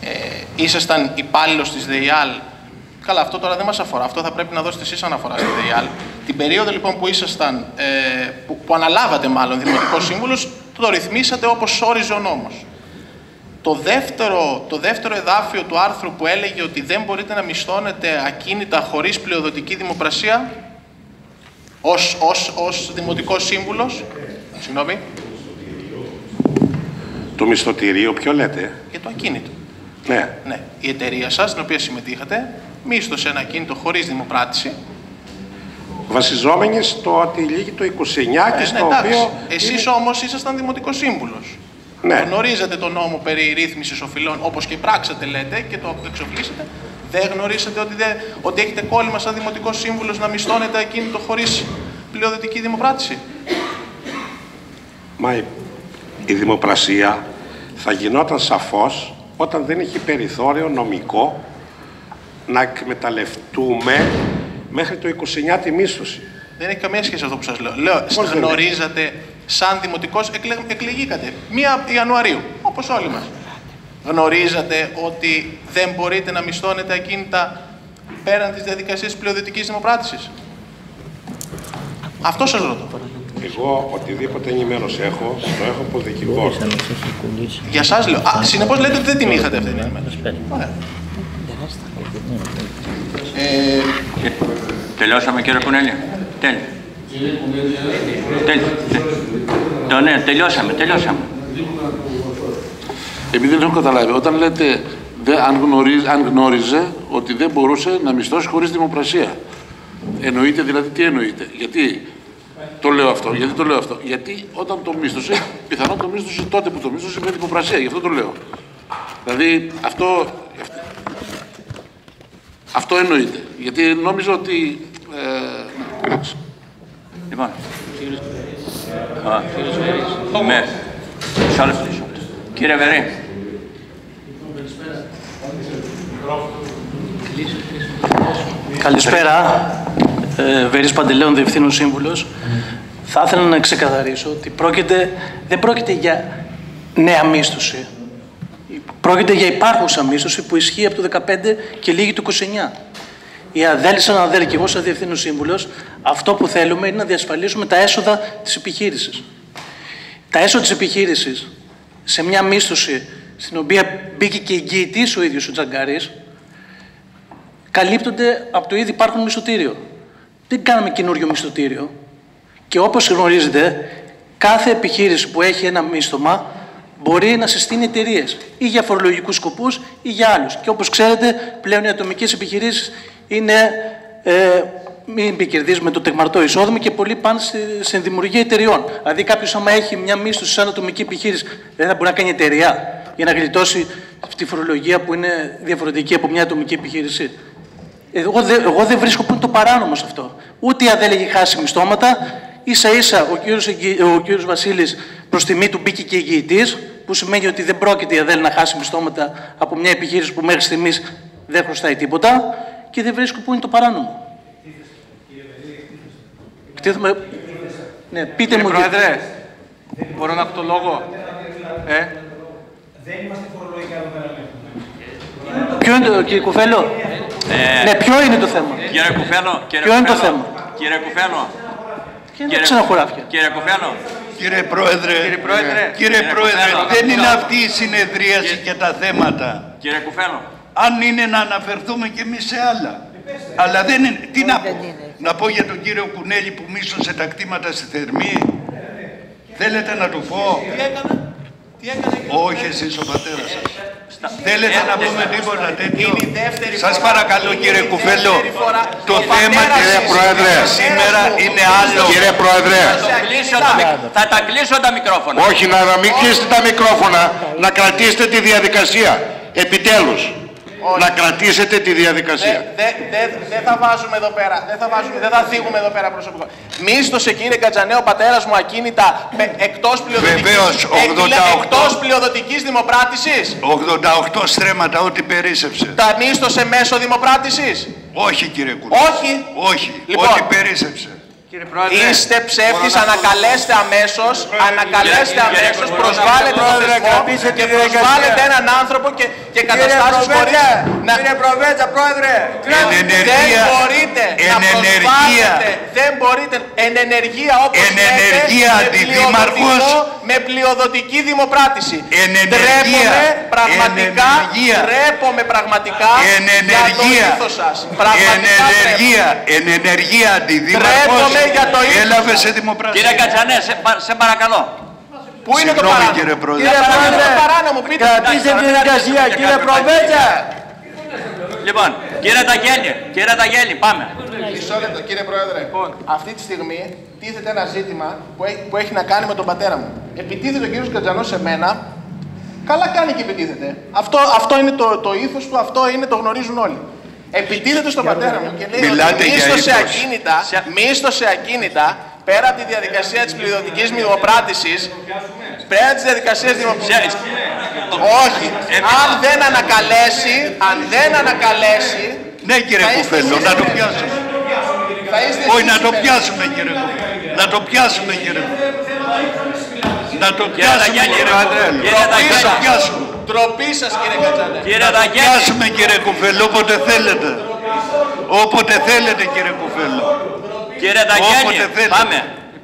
ε, ήσασταν υπάλληλος της ΔΕΙΑΛ, καλά αυτό τώρα δεν μας αφορά, αυτό θα πρέπει να δώσετε εσείς αναφορά στη ΔΕΙΑΛ, την περίοδο λοιπόν που ήσασταν, ε, που, που αναλάβατε μάλλον Δημοτικός Σύμβουλος, το ρυθμίσατε όπως όριζε ο νόμος. Το δεύτερο, το δεύτερο εδάφιο του άρθρου που έλεγε ότι δεν μπορείτε να μισθώνετε ακίνητα χωρίς πλειοδοτική δημοπρασία ως, ως, ως δημοτικός σύμβουλος. Συγγνώμη. Το μισθωτήριο ποιο λέτε; Για το ακίνητο. Ναι. ναι. Η εταιρεία σας, στην οποία συμμετείχατε, μίσθωσε ένα ακίνητο χωρίς δημοπράτηση. Βασιζόμενοι στο ότι λύγει το 29 και ναι, στο ναι, οποίο... Εσείς όμως ήσασταν δημοτικός σύμβουλος. Ναι. Γνωρίζετε τον νόμο περί ρύθμισης οφειλών, όπως και πράξατε λέτε και το εξοφλήσετε. Δεν γνωρίζετε ότι, δεν, ότι έχετε κόλλημα σαν δημοτικός σύμβουλος να μισθώνετε ακίνητο χωρίς πλειοδοτική δημοπράτηση; Μα η, η δημοπρασία θα γινόταν σαφώς όταν δεν έχει περιθώριο νομικό να εκμεταλλευτούμε μέχρι το 29 τη μίσθωση. Δεν έχει καμία σχέση αυτό που σας λέω. Λέω, γνωρίζατε σαν δημοτικός εκλε... εκλεγήκατε 1 Ιανουαρίου, όπως όλοι μας. Γνωρίζατε ότι δεν μπορείτε να μισθώνετε ακίνητα πέραν της διαδικασίας πλειοδοτικής δημοπράτησης. Αυτό σας ρωτώ. Εγώ οτιδήποτε ενημέρωση έχω, το έχω από δικηγόρο. Για σας λέω. Α, συνεπώς λέτε ότι δεν την είχατε αυτή την ενημέρωση. Ε, τελειώσαμε κύριε Κουνέλη. Τέλει. Τέλει. Το ναι, τελειώσαμε, τελειώσαμε. Επειδή δεν έχω καταλάβει, όταν λέτε δε, αν, γνωρίζ, αν γνώριζε ότι δεν μπορούσε να μισθώσει χωρίς δημοπρασία. Εννοείται δηλαδή τι εννοείται; Γιατί το λέω αυτό, γιατί το λέω αυτό; Γιατί όταν το μίσθωσε, πιθανόν το μίσθωσε τότε που το μίσθωσε με δημοπρασία. Γι' αυτό το λέω. Δηλαδή αυτό, αυτό εννοείται. Γιατί νόμιζα ότι... Ε, λοιπόν. Ναι. Μισό λεπτό. Κύριε Βερή. Καλησπέρα. Ε, Βερής Παντελέων, Διευθύνων Σύμβουλος. Θα ήθελα να ξεκαθαρίσω ότι πρόκειται, δεν πρόκειται για νέα μίσθωση. Πρόκειται για υπάρχουσα μίσθωση που ισχύει από το 2015 και λίγη του 29. η ΑΔΕΛ σαν ΑΔΕΛ και εγώ σαν Διευθύνων Σύμβουλος, αυτό που θέλουμε είναι να διασφαλίσουμε τα έσοδα της επιχείρησης. Τα έσοδα της επιχείρησης σε μια μίσθωση στην οποία μπήκε και εγγυητής ο ίδιος ο Τζαγκάρης, καλύπτονται από το ήδη υπάρχον μισθωτήριο. Δεν κάναμε καινούριο μισθωτήριο. Και όπως γνωρίζετε, κάθε επιχείρηση που έχει ένα μίσθωμα μπορεί να συστήνει εταιρείες ή για φορολογικούς σκοπούς ή για άλλους. Και όπως ξέρετε, πλέον οι ατομικές επιχειρήσεις είναι. Ε, μην επικερδίζουμε το τεγμαρτό εισόδημα και πολλοί πάνε στην δημιουργία εταιριών. Δηλαδή, κάποιος, άμα έχει μια μίσθωση σαν ατομική επιχείρηση, δεν θα μπορεί να κάνει εταιρεία για να γλιτώσει τη φορολογία που είναι διαφορετική από μια ατομική επιχείρηση. Εγώ, δε, εγώ δεν βρίσκω που είναι το παράνομο σε αυτό. Ούτε η ΑΔΕΛ έχει χάσει μισθώματα, ίσα ίσα ο κύριος, ο κύριος Βασίλης προς τιμή του μπήκε και εγγυητής, που σημαίνει ότι δεν πρόκειται η ΑΔΕΛ να χάσει μισθώματα από μια επιχείρηση που μέχρι στιγμής δεν χρωστάει τίποτα και δεν βρίσκω που είναι το παράνομο. Κτίθουμε... Ναι, πείτε Κύριε μου... Πρόεδρε, μπορώ να έχω το λόγο; Ε; Δεν είμαστε φορολογικά εδώ πέρα. Ποιο είναι το, κύριε Κουφέλο; Ε, Ναι, ποιο είναι το θέμα; Κύριε Κουφέλο, κύριε Ποιο είναι το Κουφέλο, θέμα; Κύριε Κουφέλο. Και δεν ξένα χωράφια. Κύριε Κουφέλο. Κύριε Πρόεδρε, Κύριε Πρόεδρε, κύριε κύριε Πρόεδρε, Κουφέλο. δεν είναι αυτή η συνεδρίαση και τα θέματα. Κύριε Κουφέλο. Αν είναι να αναφερθούμε και εμείς σε άλλα. Αλλά δεν είναι. Τι να πω; Να πω για τον κύριο Κουνέλη που μίσωσε τα κτήματα στη Θερμή. Θέλετε να του πω; Τι έκανε, τι έκανε Όχι εσείς ο πατέρας σας. Θέλετε να πούμε τίποτα τέτοιο. Είναι η δεύτερη Σας φορά. παρακαλώ κύριε Είναι η Κουφέλο. δεύτερη φορά. Το Ο θέμα πατέρας κύριε της Πρόεδρε σήμερα είναι άλλο. Κύριε Πρόεδρε. Θα, κλείσω τα, μικ- θα τα κλείσω τα μικρόφωνα. Όχι, να, να μην κλείσετε τα μικρόφωνα, να κρατήσετε τη διαδικασία. Επιτέλους. Να κρατήσετε τη διαδικασία. Δεν δε, δε θα βάζουμε εδώ πέρα, δεν θα, βάζουμε, δεν θα θίγουμε εδώ πέρα προσωπικό. Μίστοσε κύριε Κατζανέ, ο πατέρας μου ακίνητα με, εκτός πλειοδοτικής, Βεβαίως, 88. εκτός πλειοδοτικής δημοπράτησης; 88 στρέμματα, ό,τι περίσσεψε. Τα μίστοσε μέσω δημοπράτησης; Όχι κύριε Κουνέλη. Όχι. Όχι. Λοιπόν. Ό,τι περίσσεψε. Κύριε Πρόεδρε. Είστε ψεύτης, μπορώ να- ανακαλέστε αμέσως, ανακαλέστε Κύριε- αμέσως, κύριε προσβάλλετε τον Πρόεδρε, θεσμό κρατήστε και τη διαδικασία. προσβάλλετε έναν άνθρωπο και, και καταστάσεις χωρίς να... Κύριε Προβέτσα, Πρόεδρε. Εν Δεν ενεργεία. μπορείτε Εν να ενεργεία. προσβάλλετε, δεν μπορείτε, εν ενεργεία όπως Εν λέτε, ενεργεία, με αντιδήμαρχος. πλειοδοτικό- με πλειοδοτική δημοπράτηση. Εν ενεργεία. Ντρέπομαι πραγματικά, Εν ενεργεία. ντρέπομαι πραγματικά Εν για το ενεργεία. ήθος σας. Εν Πραγματικά ενεργεία. Εν ενεργεία αντιδήμαρχος. Ντρέπομαι για το ήθος Έλαβε σας. σε δημοπρασία. Κύριε Κατσανέ, σε, πα- σε παρακαλώ. Πού είναι το Συγγνώμη, παράνομο; κύριε Πρόεδρε. Κύριε Κύριε Πρόεδρε, Πρόεδρε, παράνομο, πείτε. Κρατήστε τη διαδικασία, κύριε Προβέτσα. Λοιπόν, κύριε Ταγέλη, κύριε Ταγέλη, πάμε. Μισό λεπτό, κύριε Πρόεδρε. Λοιπόν, αυτή τη στιγμή τίθεται ένα ζήτημα που έχει, που έχει να κάνει με τον πατέρα μου. Επιτίθεται ο κύριος Κατζανό σε μένα. Καλά κάνει και επιτίθεται. Αυτό, αυτό είναι το, το ήθος του, αυτό είναι, το γνωρίζουν όλοι. Επιτίθεται στον πατέρα μου και λέει Μιλάτε ότι για μίσθωσε ήθος. ακίνητα, μίσθωσε ακίνητα, πέρα από τη διαδικασία της πληρωτικής μειοπράτησης, πέρα από τις διαδικασίες δημοπράτησης, όχι, αν δεν ανακαλέσει, αν δεν ανακαλέσει, Ναι κύριε θα είστε Κουφέλο, εσείς να το υπεύθυνοι. πιάσουμε. Θα είστε Όχι, να εσείς το υπεύθυνοι. πιάσουμε κύριε Κουφέλο. Να το πιάσουμε κύριε Κουφέλο. Να το Κύριε πιάσουμε Ταγέλη, κύριε Κουφέλο. κύριε Να το Ταγέλη. πιάσουμε. Ντροπή σας κύριε Κατζανέ. Κύριε Να το Ταγέλη, πιάσουμε κύριε Κουφέλο όποτε θέλετε. Όποτε θέλετε κύριε Κουφέλο. κύριε Ταγέλη, Όποτε θέλετε. πάμε,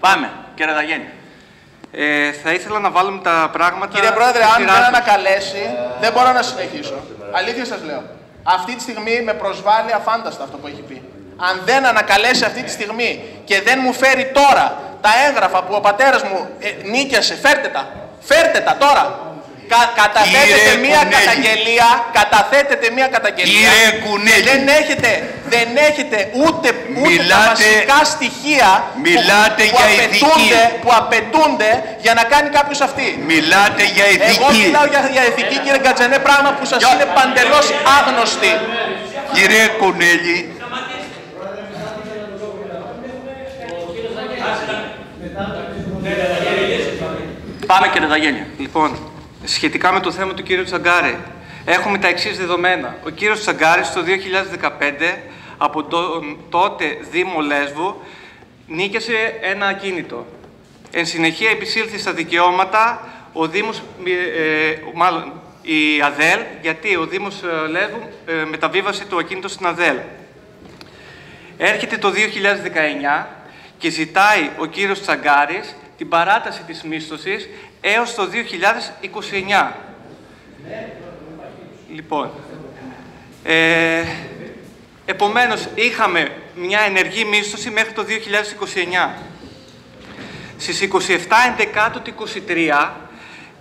πάμε, κύριε Ταγέλη. Ε, θα ήθελα να βάλουμε τα πράγματα. Κύριε Πρόεδρε, στη αν σειρά δεν τους. ανακαλέσει, δεν μπορώ να συνεχίσω. Αλήθεια σας λέω. Αυτή τη στιγμή με προσβάλλει αφάνταστα αυτό που έχει πει. Αν δεν ανακαλέσει αυτή τη στιγμή και δεν μου φέρει τώρα τα έγγραφα που ο πατέρας μου ε, νίκιασε, φέρτε τα. Φέρτε τα τώρα. Κα, καταθέτετε Κύριε μία Κουνέλη. καταγγελία, καταθέτετε μία καταγγελία. Κύριε Κουνέλη. Δεν έχετε, δεν έχετε ούτε, ούτε τα Μιλάτε- βασικά στοιχεία που- μιλάτε που, για απαιτούνται, ηθική. που απαιτούνται για να κάνει κάποιος αυτή. Μιλάτε για Εγώ ηθική. μιλάω για, για ηθική κύριε Κατζανέ, πράγμα που σας είναι παντελώς άγνωστη. Κύριε Κουνέλη, Πάμε κύριε Ταγέλη. Λοιπόν, σχετικά με το θέμα του κύριου Τσαγκάρη, έχουμε τα εξής δεδομένα. Ο κύριος Τσαγκάρης το 2015 από τον τότε Δήμο Λέσβου νίκησε ένα ακίνητο. Εν συνεχεία επισήλθε στα δικαιώματα ο Δήμος, ε, μάλλον η ΑΔΕΛ, γιατί ο Δήμος ε, Λέσβου ε, μεταβίβασε το ακίνητο στην ΑΔΕΛ. Έρχεται το 2019 και ζητάει ο κύριος Τσαγκάρης την παράταση της μίσθωσης έως το 2029. Λοιπόν, ε, επομένως είχαμε μια ενεργή μίσθωση μέχρι το 2029. Στις 27 Εντεκάτου του 23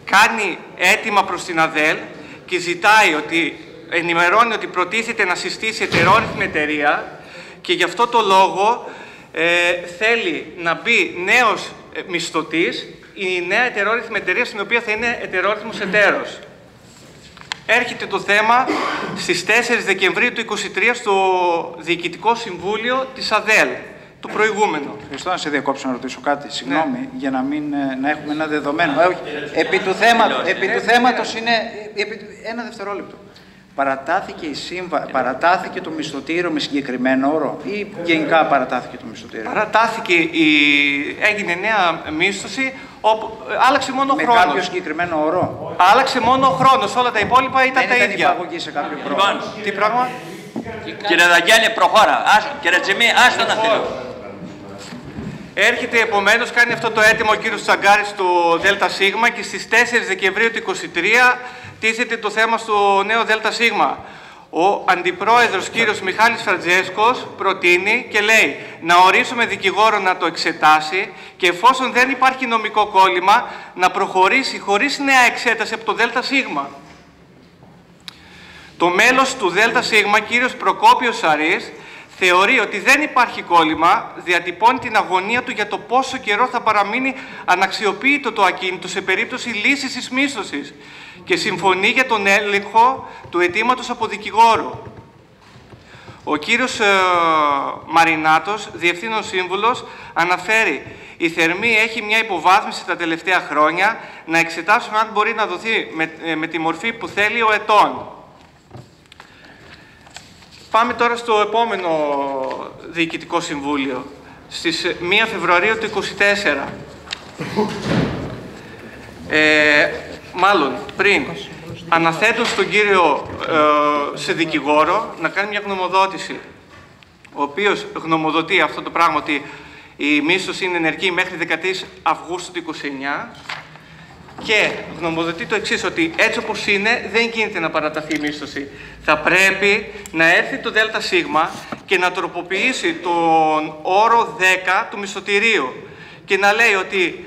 κάνει αίτημα προς την ΑΔΕΛ και ζητάει ότι ενημερώνει ότι προτίθεται να συστήσει ετερόρυθμη εταιρεία και γι' αυτό το λόγο ε, θέλει να μπει νέος ε, μισθωτής η νέα ετερόρυθμη εταιρεία στην οποία θα είναι ετερόρυθμος εταίρος. Έρχεται το θέμα στις 4 Δεκεμβρίου του 2023 στο Διοικητικό Συμβούλιο της ΑΔΕΛ, το προηγούμενο. Ευχαριστώ να σε διακόψω να ρωτήσω κάτι, συγγνώμη, για να, μην, ε, να έχουμε ένα δεδομένο. Ε, όχι, επί του, θέματος, επί του θέματος είναι... Επί, ένα δευτερόλεπτο. Παρατάθηκε, η σύμβα... παρατάθηκε το μισθωτήριο με συγκεκριμένο όρο ή γενικά παρατάθηκε το μισθωτήριο; Παρατάθηκε, η... έγινε νέα μίσθωση, όπου... άλλαξε μόνο με χρόνος. Με κάποιο συγκεκριμένο όρο; Άλλαξε μόνο ο χρόνος, όλα τα υπόλοιπα ήταν Δεν τα ήταν ίδια. υπαγωγή σε κάποιο πρόγραμμα. Λοιπόν, Τι πράγμα; κύριε Δαγγέλη, προχώρα. Ας, κύριε Τζιμί, άστο να φύγω. Έρχεται επομένως, κάνει αυτό το αίτημα ο κύριος Τσαγκάρης στο ΔΣ και στις 4 Δεκεμβρίου του 2023 τίθεται το θέμα στο νέο ΔΣ. Ο αντιπρόεδρος κύριος Μιχάλης Φραντζέσκος προτείνει και λέει να ορίσουμε δικηγόρο να το εξετάσει και εφόσον δεν υπάρχει νομικό κόλλημα να προχωρήσει χωρίς νέα εξέταση από το ΔΣ. Το μέλος του ΔΣ, κύριος Προκόπιος Σαρής, θεωρεί ότι δεν υπάρχει κόλλημα, διατυπώνει την αγωνία του για το πόσο καιρό θα παραμείνει αναξιοποίητο το ακίνητο σε περίπτωση λύσης της μίσθωσης και συμφωνεί για τον έλεγχο του αιτήματος από δικηγόρο. Ο κύριος ε, Μαρινάτος, Διευθύνων Σύμβουλος, αναφέρει η Θερμή έχει μια υποβάθμιση τα τελευταία χρόνια να εξετάσουμε αν μπορεί να δοθεί με, ε, με τη μορφή που θέλει ο ετών. Πάμε τώρα στο επόμενο Διοικητικό Συμβούλιο, στις 1 Φεβρουαρίου του 2024. Ε, μάλλον, πριν, αναθέτω στον κύριο ε, σε δικηγόρο να κάνει μια γνωμοδότηση, ο οποίος γνωμοδοτεί αυτό το πράγμα ότι η μίσθωση είναι ενεργή μέχρι 13 Αυγούστου του 2029 και γνωμοδοτεί το εξής ότι έτσι όπως είναι δεν γίνεται να παραταθεί η μίσθωση. Θα πρέπει να έρθει το ΔΣ και να τροποποιήσει τον όρο 10 του μισθωτηρίου και να λέει ότι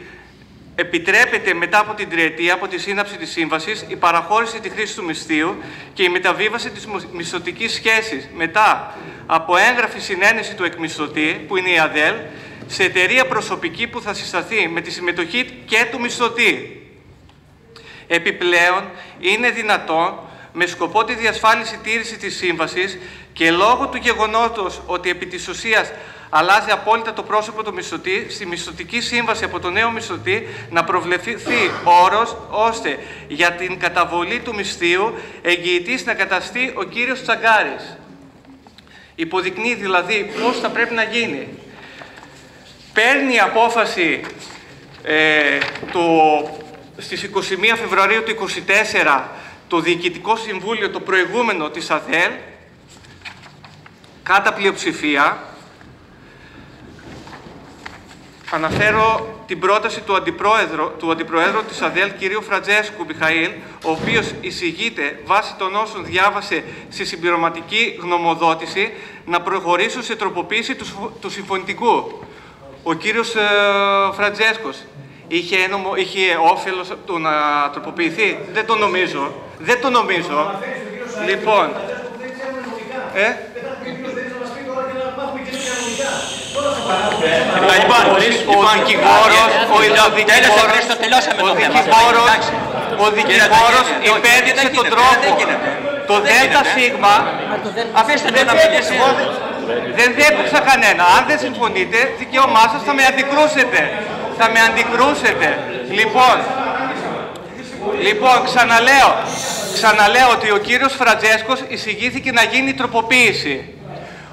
επιτρέπεται μετά από την τριετία από τη σύναψη της σύμβασης η παραχώρηση της χρήσης του μισθείου και η μεταβίβαση της μισθωτικής σχέσης μετά από έγγραφη συνένεση του εκμισθωτή, που είναι η ΑΔΕΛ, σε εταιρεία προσωπική που θα συσταθεί με τη συμμετοχή και του μισθωτή. Επιπλέον, είναι δυνατόν με σκοπό τη διασφάλιση τήρησης της σύμβασης και λόγω του γεγονότος ότι επί της ουσίας αλλάζει απόλυτα το πρόσωπο του μισθωτή, στη μισθωτική σύμβαση από τον νέο μισθωτή να προβλεφθεί όρος ώστε για την καταβολή του μισθείου εγγυητής να καταστεί ο κύριος Τσαγκάρης. Υποδεικνύει δηλαδή πώς θα πρέπει να γίνει. Παίρνει απόφαση ε, το στις 21 Φεβρουαρίου του 2024 το Διοικητικό Συμβούλιο, το προηγούμενο της ΑΔΕΛ, κατά πλειοψηφία, αναφέρω την πρόταση του Αντιπρόεδρου, του Αντιπροέδρου της ΑΔΕΛ, κ. Φραντζέσκου Μιχαήλ, ο οποίος εισηγείται βάσει των όσων διάβασε στη συμπληρωματική γνωμοδότηση να προχωρήσουν σε τροποποίηση του, του συμφωνητικού. Ο κύριος ε, Φραντζέσκος είχε, ένομο, είχε όφελος του να τροποποιηθεί; Δεν το νομίζω. Δεν το νομίζω. Λοιπόν, ε, Λοιπόν, ο δικηγόρος, ο δικηγόρος, ο δικηγόρος, ο δικηγόρος υπέδειξε τον τρόπο. Το ΔΣ, αφήστε με να μιλήσει. Δεν διέπρεξα κανένα. Αν δεν συμφωνείτε, δικαίωμά σας θα με αντικρούσετε. Θα με αντικρούσετε. Λοιπόν, λοιπόν, ξαναλέω, ξαναλέω ότι ο κύριος Φραντζέσκος εισηγήθηκε να γίνει τροποποίηση.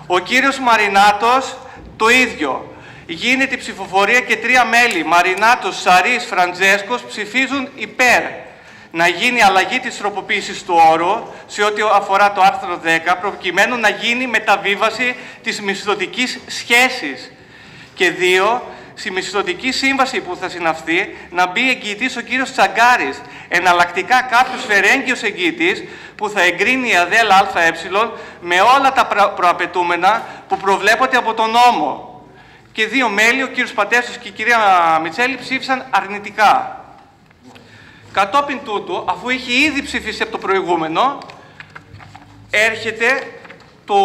Ο κύριος Μαρινάτος το ίδιο. Γίνεται η ψηφοφορία και τρία μέλη, Μαρινάτος, Σαρής, Φραντζέσκος, ψηφίζουν υπέρ. να γίνει αλλαγή της τροποποίησης του όρου σε ό,τι αφορά το άρθρο 10, προκειμένου να γίνει μεταβίβαση της μισθωτικής σχέσης. Και δύο, στη μισθωτική σύμβαση που θα συναυθεί να μπει εγγυητής ο κύριος Τσαγκάρης. Εναλλακτικά κάποιος φερέγγιος εγγυητής που θα εγκρίνει η ΑΔΕΛ ΑΕ με όλα τα προ- προαπαιτούμενα που προβλέπονται από τον νόμο. Και δύο μέλη, ο κύριος Πατέσος και η κυρία Μιτσέλη, ψήφισαν αρνητικά. Κατόπιν τούτου, αφού είχε ήδη ψηφίσει από το προηγούμενο, έρχεται το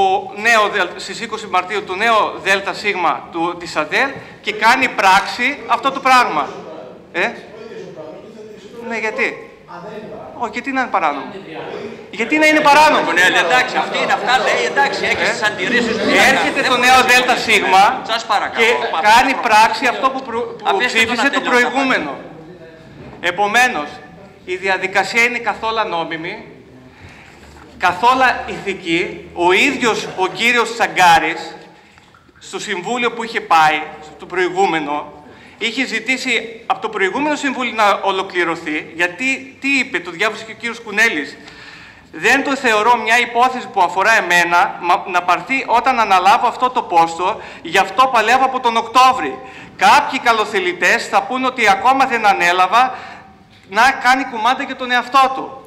νέο, δελ- στις 20 Μαρτίου το νέο ΔΣ του, της ΑΔΕΛ και κάνει πράξη αυτό το πράγμα. Ε; Ναι, γιατί; Όχι, γιατί να είναι παράνομο; Γιατί να είναι παράνομο; Ναι, εντάξει, αυτή είναι αυτά, λέει, εντάξει, έχεις τις αντιρρήσεις του. Έρχεται το νέο ΔΣ Σας παρακαλώ. και πάμε. κάνει πράξη αυτό που, προ- που Αφήστε το να ψήφισε το τελειώσει, προηγούμενο. Επομένως, η διαδικασία είναι καθόλου νόμιμη, καθόλου ηθική. Ο ίδιος ο κύριος Τσαγκάρης, στο συμβούλιο που είχε πάει, στο προηγούμενο, είχε ζητήσει από το προηγούμενο συμβούλιο να ολοκληρωθεί, γιατί τι είπε, το διάβασε και ο κύριος Κουνέλης, δεν το θεωρώ μια υπόθεση που αφορά εμένα μα- να πάρθει όταν αναλάβω αυτό το πόστο, γι' αυτό παλεύω από τον Οκτώβρη. Κάποιοι καλοθελητές θα πούν ότι ακόμα δεν ανέλαβα να κάνει κουμάντα για τον εαυτό του.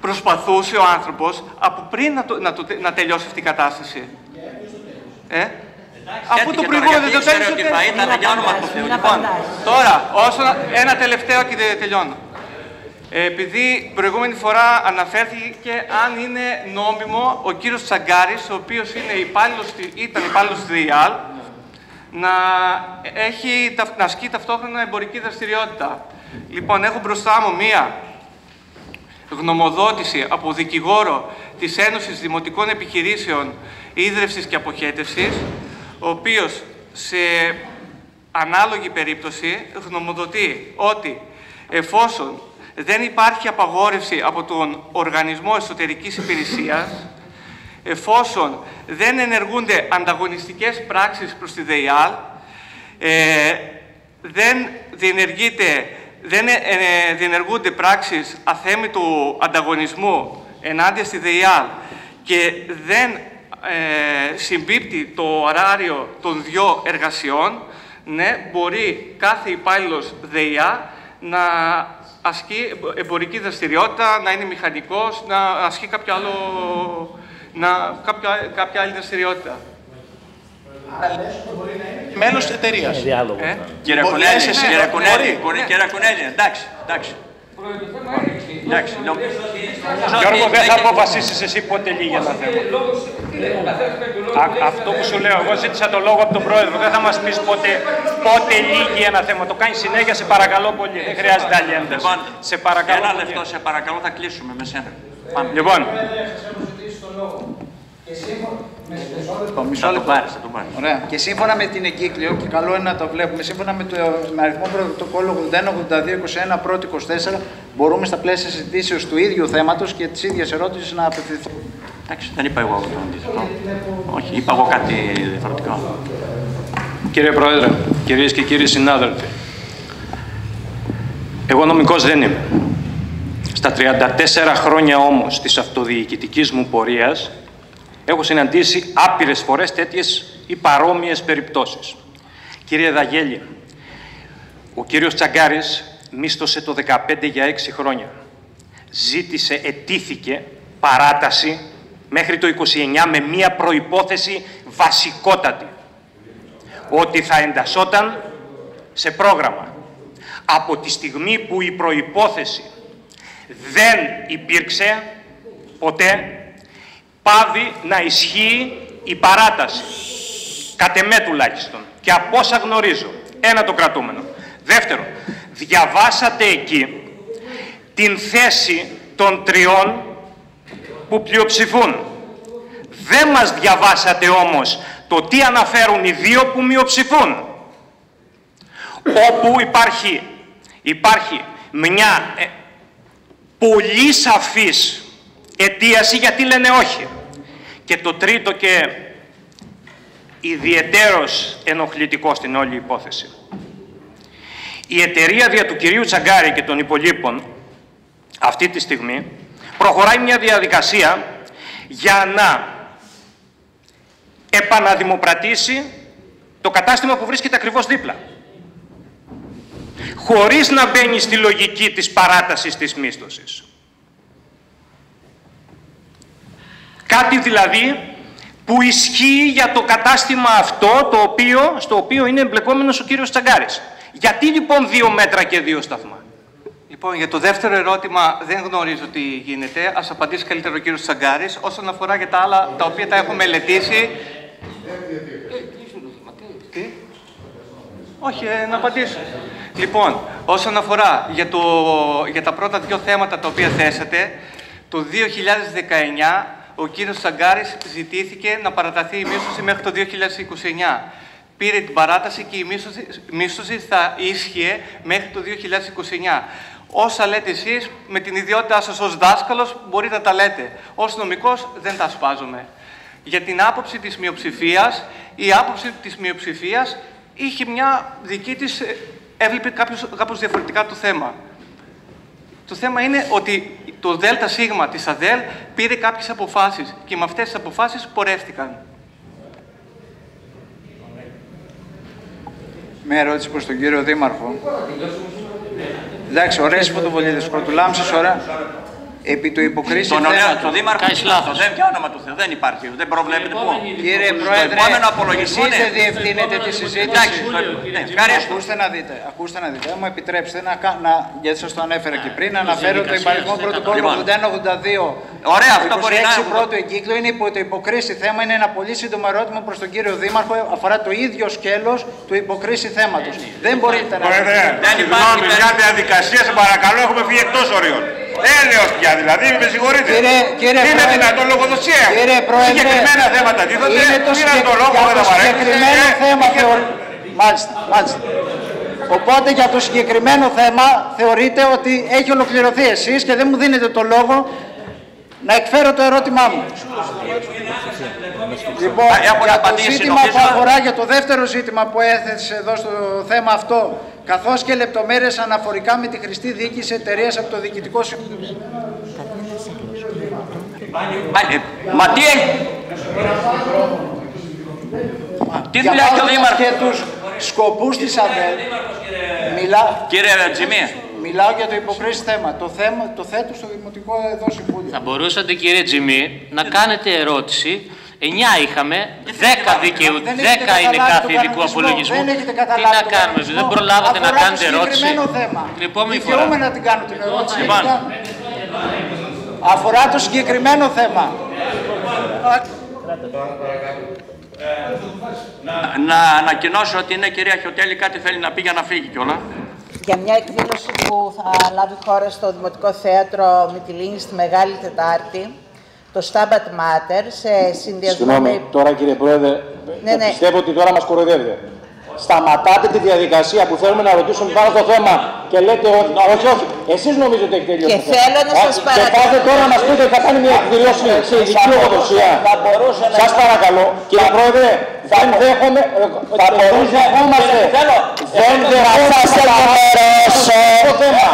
Προσπαθούσε ο άνθρωπος από πριν να, το, να, το, να τελειώσει αυτή η κατάσταση. Ε; Αφού το Έτυχε τώρα, προηγούμενο γιατί δεν το ήξερε τέλειωσε. ότι δεν- θα ήταν για όνομα του Θεού. Λοιπόν, τώρα, όσο ένα τελευταίο και δεν τελειώνω. Ε, Επειδή προηγούμενη φορά αναφέρθηκε αν είναι νόμιμο ο κύριος Τσαγκάρης, ο οποίος είναι υπάλληλος, στη- ήταν υπάλληλος στη ΔΙΑΛ, να, έχει, ταυτ- να ασκεί ταυτόχρονα εμπορική δραστηριότητα. Λοιπόν, έχω μπροστά μου μία γνωμοδότηση από δικηγόρο της Ένωσης Δημοτικών Επιχειρήσεων Ίδρευσης και Αποχέτευσης, ο οποίος σε ανάλογη περίπτωση γνωμοδοτεί ότι εφόσον δεν υπάρχει απαγόρευση από τον Οργανισμό Εσωτερικής Υπηρεσίας, εφόσον δεν ενεργούνται ανταγωνιστικές πράξεις προς τη ΔΕΙΑΛ, ε, δεν διενεργείται, δεν ε, ε, διενεργούνται πράξεις αθέμητου ανταγωνισμού ενάντια στη ΔΕΙΑΛ και δεν ε, συμπίπτει το ωράριο των δυο εργασιών, ναι, μπορεί κάθε υπάλληλος ΔΕΙΑ να ασκεί εμπορική δραστηριότητα, να είναι μηχανικός, να ασκεί κάποιο άλλο, να, κάποια, κάποια άλλη δραστηριότητα. Μέλος της εταιρείας. Ε, Κύριε Μπορεί, Κουνέλη, εσύ, κύριε ναι, Κουνέλη, μπορεί. Κουνέ- κύριε Κουνέλη, εντάξει, εντάξει. Εντάξει, νο- Γιώργο, ότι δεν θα έχει- αποφασίσεις εσύ πότε λύγει ένα θέμα. Α- αυτό που σου λέω, εγώ ζήτησα το λόγο από τον πρόεδρο. Δεν θα μας πεις πότε, πότε λύγει ένα θέμα. Το κάνει συνέχεια, σε παρακαλώ πολύ. Δεν χρειάζεται άλλη ένταση. Λοιπόν, σε παρακαλώ Ένα πολύ. λεπτό, σε παρακαλώ, θα κλείσουμε με σένα. Πάμε. Λοιπόν, Λοιπόν, μισό Θα το λεπτό. πάρεις, θα το πάρεις. Ωραία. Και σύμφωνα με την εγκύκλιο, και καλό είναι να το βλέπουμε, σύμφωνα με το με αριθμό πρωτοκόλλου 81-82-21 πρώτη 24, μπορούμε στα πλαίσια συζητήσεως του ίδιου θέματος και της ίδιας ερώτησης να απευθυνθούμε. Εντάξει, δεν είπα εγώ το αντίθετο. Όχι, είπα εγώ κάτι διαφορετικό. κύριε Πρόεδρε, κυρίες και κύριοι συνάδελφοι, εγώ νομικός δεν είμαι. Στα 34 χρόνια όμως της αυτοδιοικητικής μου πορείας, έχω συναντήσει άπειρες φορές τέτοιες ή παρόμοιες περιπτώσεις. Κύριε Δαγέλη, ο κύριος Τσαγκάρης μίστοσε το 15 για 6 χρόνια. Ζήτησε, ετήθηκε παράταση μέχρι το 29 με μία προϋπόθεση βασικότατη. Ότι θα εντασσόταν σε πρόγραμμα. Από τη στιγμή που η προϋπόθεση δεν υπήρξε ποτέ, πάβει να ισχύει η παράταση. Κατ' εμέ τουλάχιστον. Και από όσα γνωρίζω. Ένα το κρατούμενο. Δεύτερο, διαβάσατε εκεί την θέση των τριών που πλειοψηφούν. Δεν μας διαβάσατε όμως το τι αναφέρουν οι δύο που μειοψηφούν. Όπου υπάρχει, υπάρχει μια ε, πολύ σαφής αιτίαση γιατί λένε όχι. Και το τρίτο και ιδιαιτέρως ενοχλητικό στην όλη υπόθεση. Η εταιρεία δια του κυρίου Τσαγκάρη και των υπολείπων αυτή τη στιγμή προχωράει μια διαδικασία για να επαναδημοπρατήσει το κατάστημα που βρίσκεται ακριβώς δίπλα. Χωρίς να μπαίνει στη λογική της παράτασης της μίσθωσης. Κάτι δηλαδή που ισχύει για το κατάστημα αυτό το οποίο, στο οποίο είναι εμπλεκόμενος ο κύριος Τσαγκάρης. Γιατί λοιπόν δύο μέτρα και δύο σταθμά; Λοιπόν, για το δεύτερο ερώτημα δεν γνωρίζω τι γίνεται. Ας απαντήσει καλύτερα ο κύριος Τσαγκάρης. Όσον αφορά για τα άλλα τα οποία τα έχω μελετήσει... Τι; Όχι, ε, να απαντήσω. Λοιπόν, όσον αφορά για, το, για τα πρώτα δύο θέματα τα οποία θέσατε, το 2019 ο κύριος Τσαγκάρης ζητήθηκε να παραταθεί η μίσθωση μέχρι το 2029. Πήρε την παράταση και η μίσθωση, μίσθωση θα ίσχυε μέχρι το 2029. Όσα λέτε εσείς, με την ιδιότητά σας ως δάσκαλος, μπορείτε να τα λέτε. Ως νομικός δεν τα σπάζομαι. Για την άποψη της μειοψηφίας, η άποψη της μειοψηφίας είχε μια δική της, ε, έβλεπε κάποιος, κάπως διαφορετικά το θέμα. Το θέμα είναι ότι το ΔΣ της ΑΔΕΛ πήρε κάποιες αποφάσεις και με αυτές τις αποφάσεις πορεύτηκαν. Μια ερώτηση προς τον κύριο Δήμαρχο. Εντάξει, ωραίες φωτοβολίδες, πρωτουλάμψεις, ωραία. Επί του υποκρίση Τον ωραία, θέματος. το Δήμαρχο το δεν και όνομα του Θεού. Δεν υπάρχει. Δεν προβλέπεται πού. Κύριε Στο Πρόεδρε, επόμενο εσείς απολογηθούν. δεν διευθύνετε τη συζήτηση. Εντάξει, το- ναι, ευχαριστώ. Ακούστε να δείτε, ακούστε να δείτε. Αν μου επιτρέψετε να, κα- να γιατί σας το ανέφερα και πριν, να αναφέρω το υπαριθμό πρωτοκόλλου Λοιπόν. 8182. Ωραία, αυτό μπορεί να- 26 πρώτου εγκύκλου είναι υπό το υποκρίση θέμα. Είναι ένα πολύ σύντομο ερώτημα προς τον κύριο Δήμαρχο. Αφορά το ίδιο σκέλος του υποκρίση θέματος. Δεν μπορείτε να... Πρόεδρε, συγγνώμη, μια διαδικασία, σε παρακαλώ, έχουμε φύγει εκτός ορίων. Έλεος πια δηλαδή, με συγχωρείτε. Κύριε- κύριε είναι Πρόεδρε, δυνατόν λογοδοσία. Κύριε Πρόεδρε, Συγκεκριμένα θέματα τίθονται, είναι το, πήραν συγκεκ- το λόγο, για δεν το τα παρέχουν. συγκεκριμένο θέμα θεωρ- Μάλιστα, μάλιστα. Οπότε για το συγκεκριμένο θέμα θεωρείτε ότι έχει ολοκληρωθεί εσείς και δεν μου δίνετε το λόγο να εκφέρω το ερώτημά μου. Λοιπόν, Α, έχουν για το απαντήσει, ζήτημα που νομίζω. αφορά για το δεύτερο ζήτημα που έθεσε εδώ στο θέμα αυτό, καθώς και λεπτομέρειες αναφορικά με τη χρηστή διοίκηση εταιρείας από το Διοικητικό Συμβούλιο. Μα, ε, μα τι έχει. Τι δουλειά έχει ο Διαβάζοντας Δήμαρχος; και τους σκοπούς της ΑΔΕΛ, μιλά, Κύριε Τζιμί. μιλάω για το υποκρίση θέμα. Το θέμα το θέτω στο Δημοτικό εδώ Συμβούλιο. Θα μπορούσατε κύριε Τζιμί να κάνετε ερώτηση. 9 είχαμε, 10 δικαιού, 10 Δεν έχετε είναι καταλάβει κάθε τον ειδικού κανονισμό. απολογισμού. Δεν έχετε Τι καταλάβει να τον κάνουμε, κανονισμό. δεν προλάβατε να Αφορά κάνετε το ερώτηση. συγκεκριμένο θέμα. Την επόμενη Δικαιούμαι φορά. να την κάνω την ερώτηση. Λοιπόν. Αφορά το συγκεκριμένο θέμα. Να ανακοινώσω ότι είναι κυρία Χιωτέλη, κάτι θέλει να πει για να φύγει κιόλα. για μια εκδήλωση που θα λάβει χώρα στο Δημοτικό Θέατρο Μυτιλίνης στη Μεγάλη Τετάρτη, το Stabat Mater, σε συνδυασμό με... Συγγνώμη, τώρα κύριε Πρόεδρε, Ναι, ναι. πιστεύω ότι τώρα μας κοροϊδεύετε. Σταματάτε τη διαδικασία που θέλουμε να ρωτήσουμε πάνω στο θέμα και λέτε ότι. Όχι, όχι. Εσείς νομίζετε ότι έχει τελειώσει. Και το θέμα. θέλω να σας Α, Και παρακαλώ. πάτε τώρα να μας πείτε ότι θα κάνει μια εκδηλώση σε ειδική λογοδοσία. Σας παρακαλώ, κύριε Πρόεδρε, δεν δέχομαι. Θα μπορούσε δεχόμαστε. Δεν δεχόμαστε να το θέμα.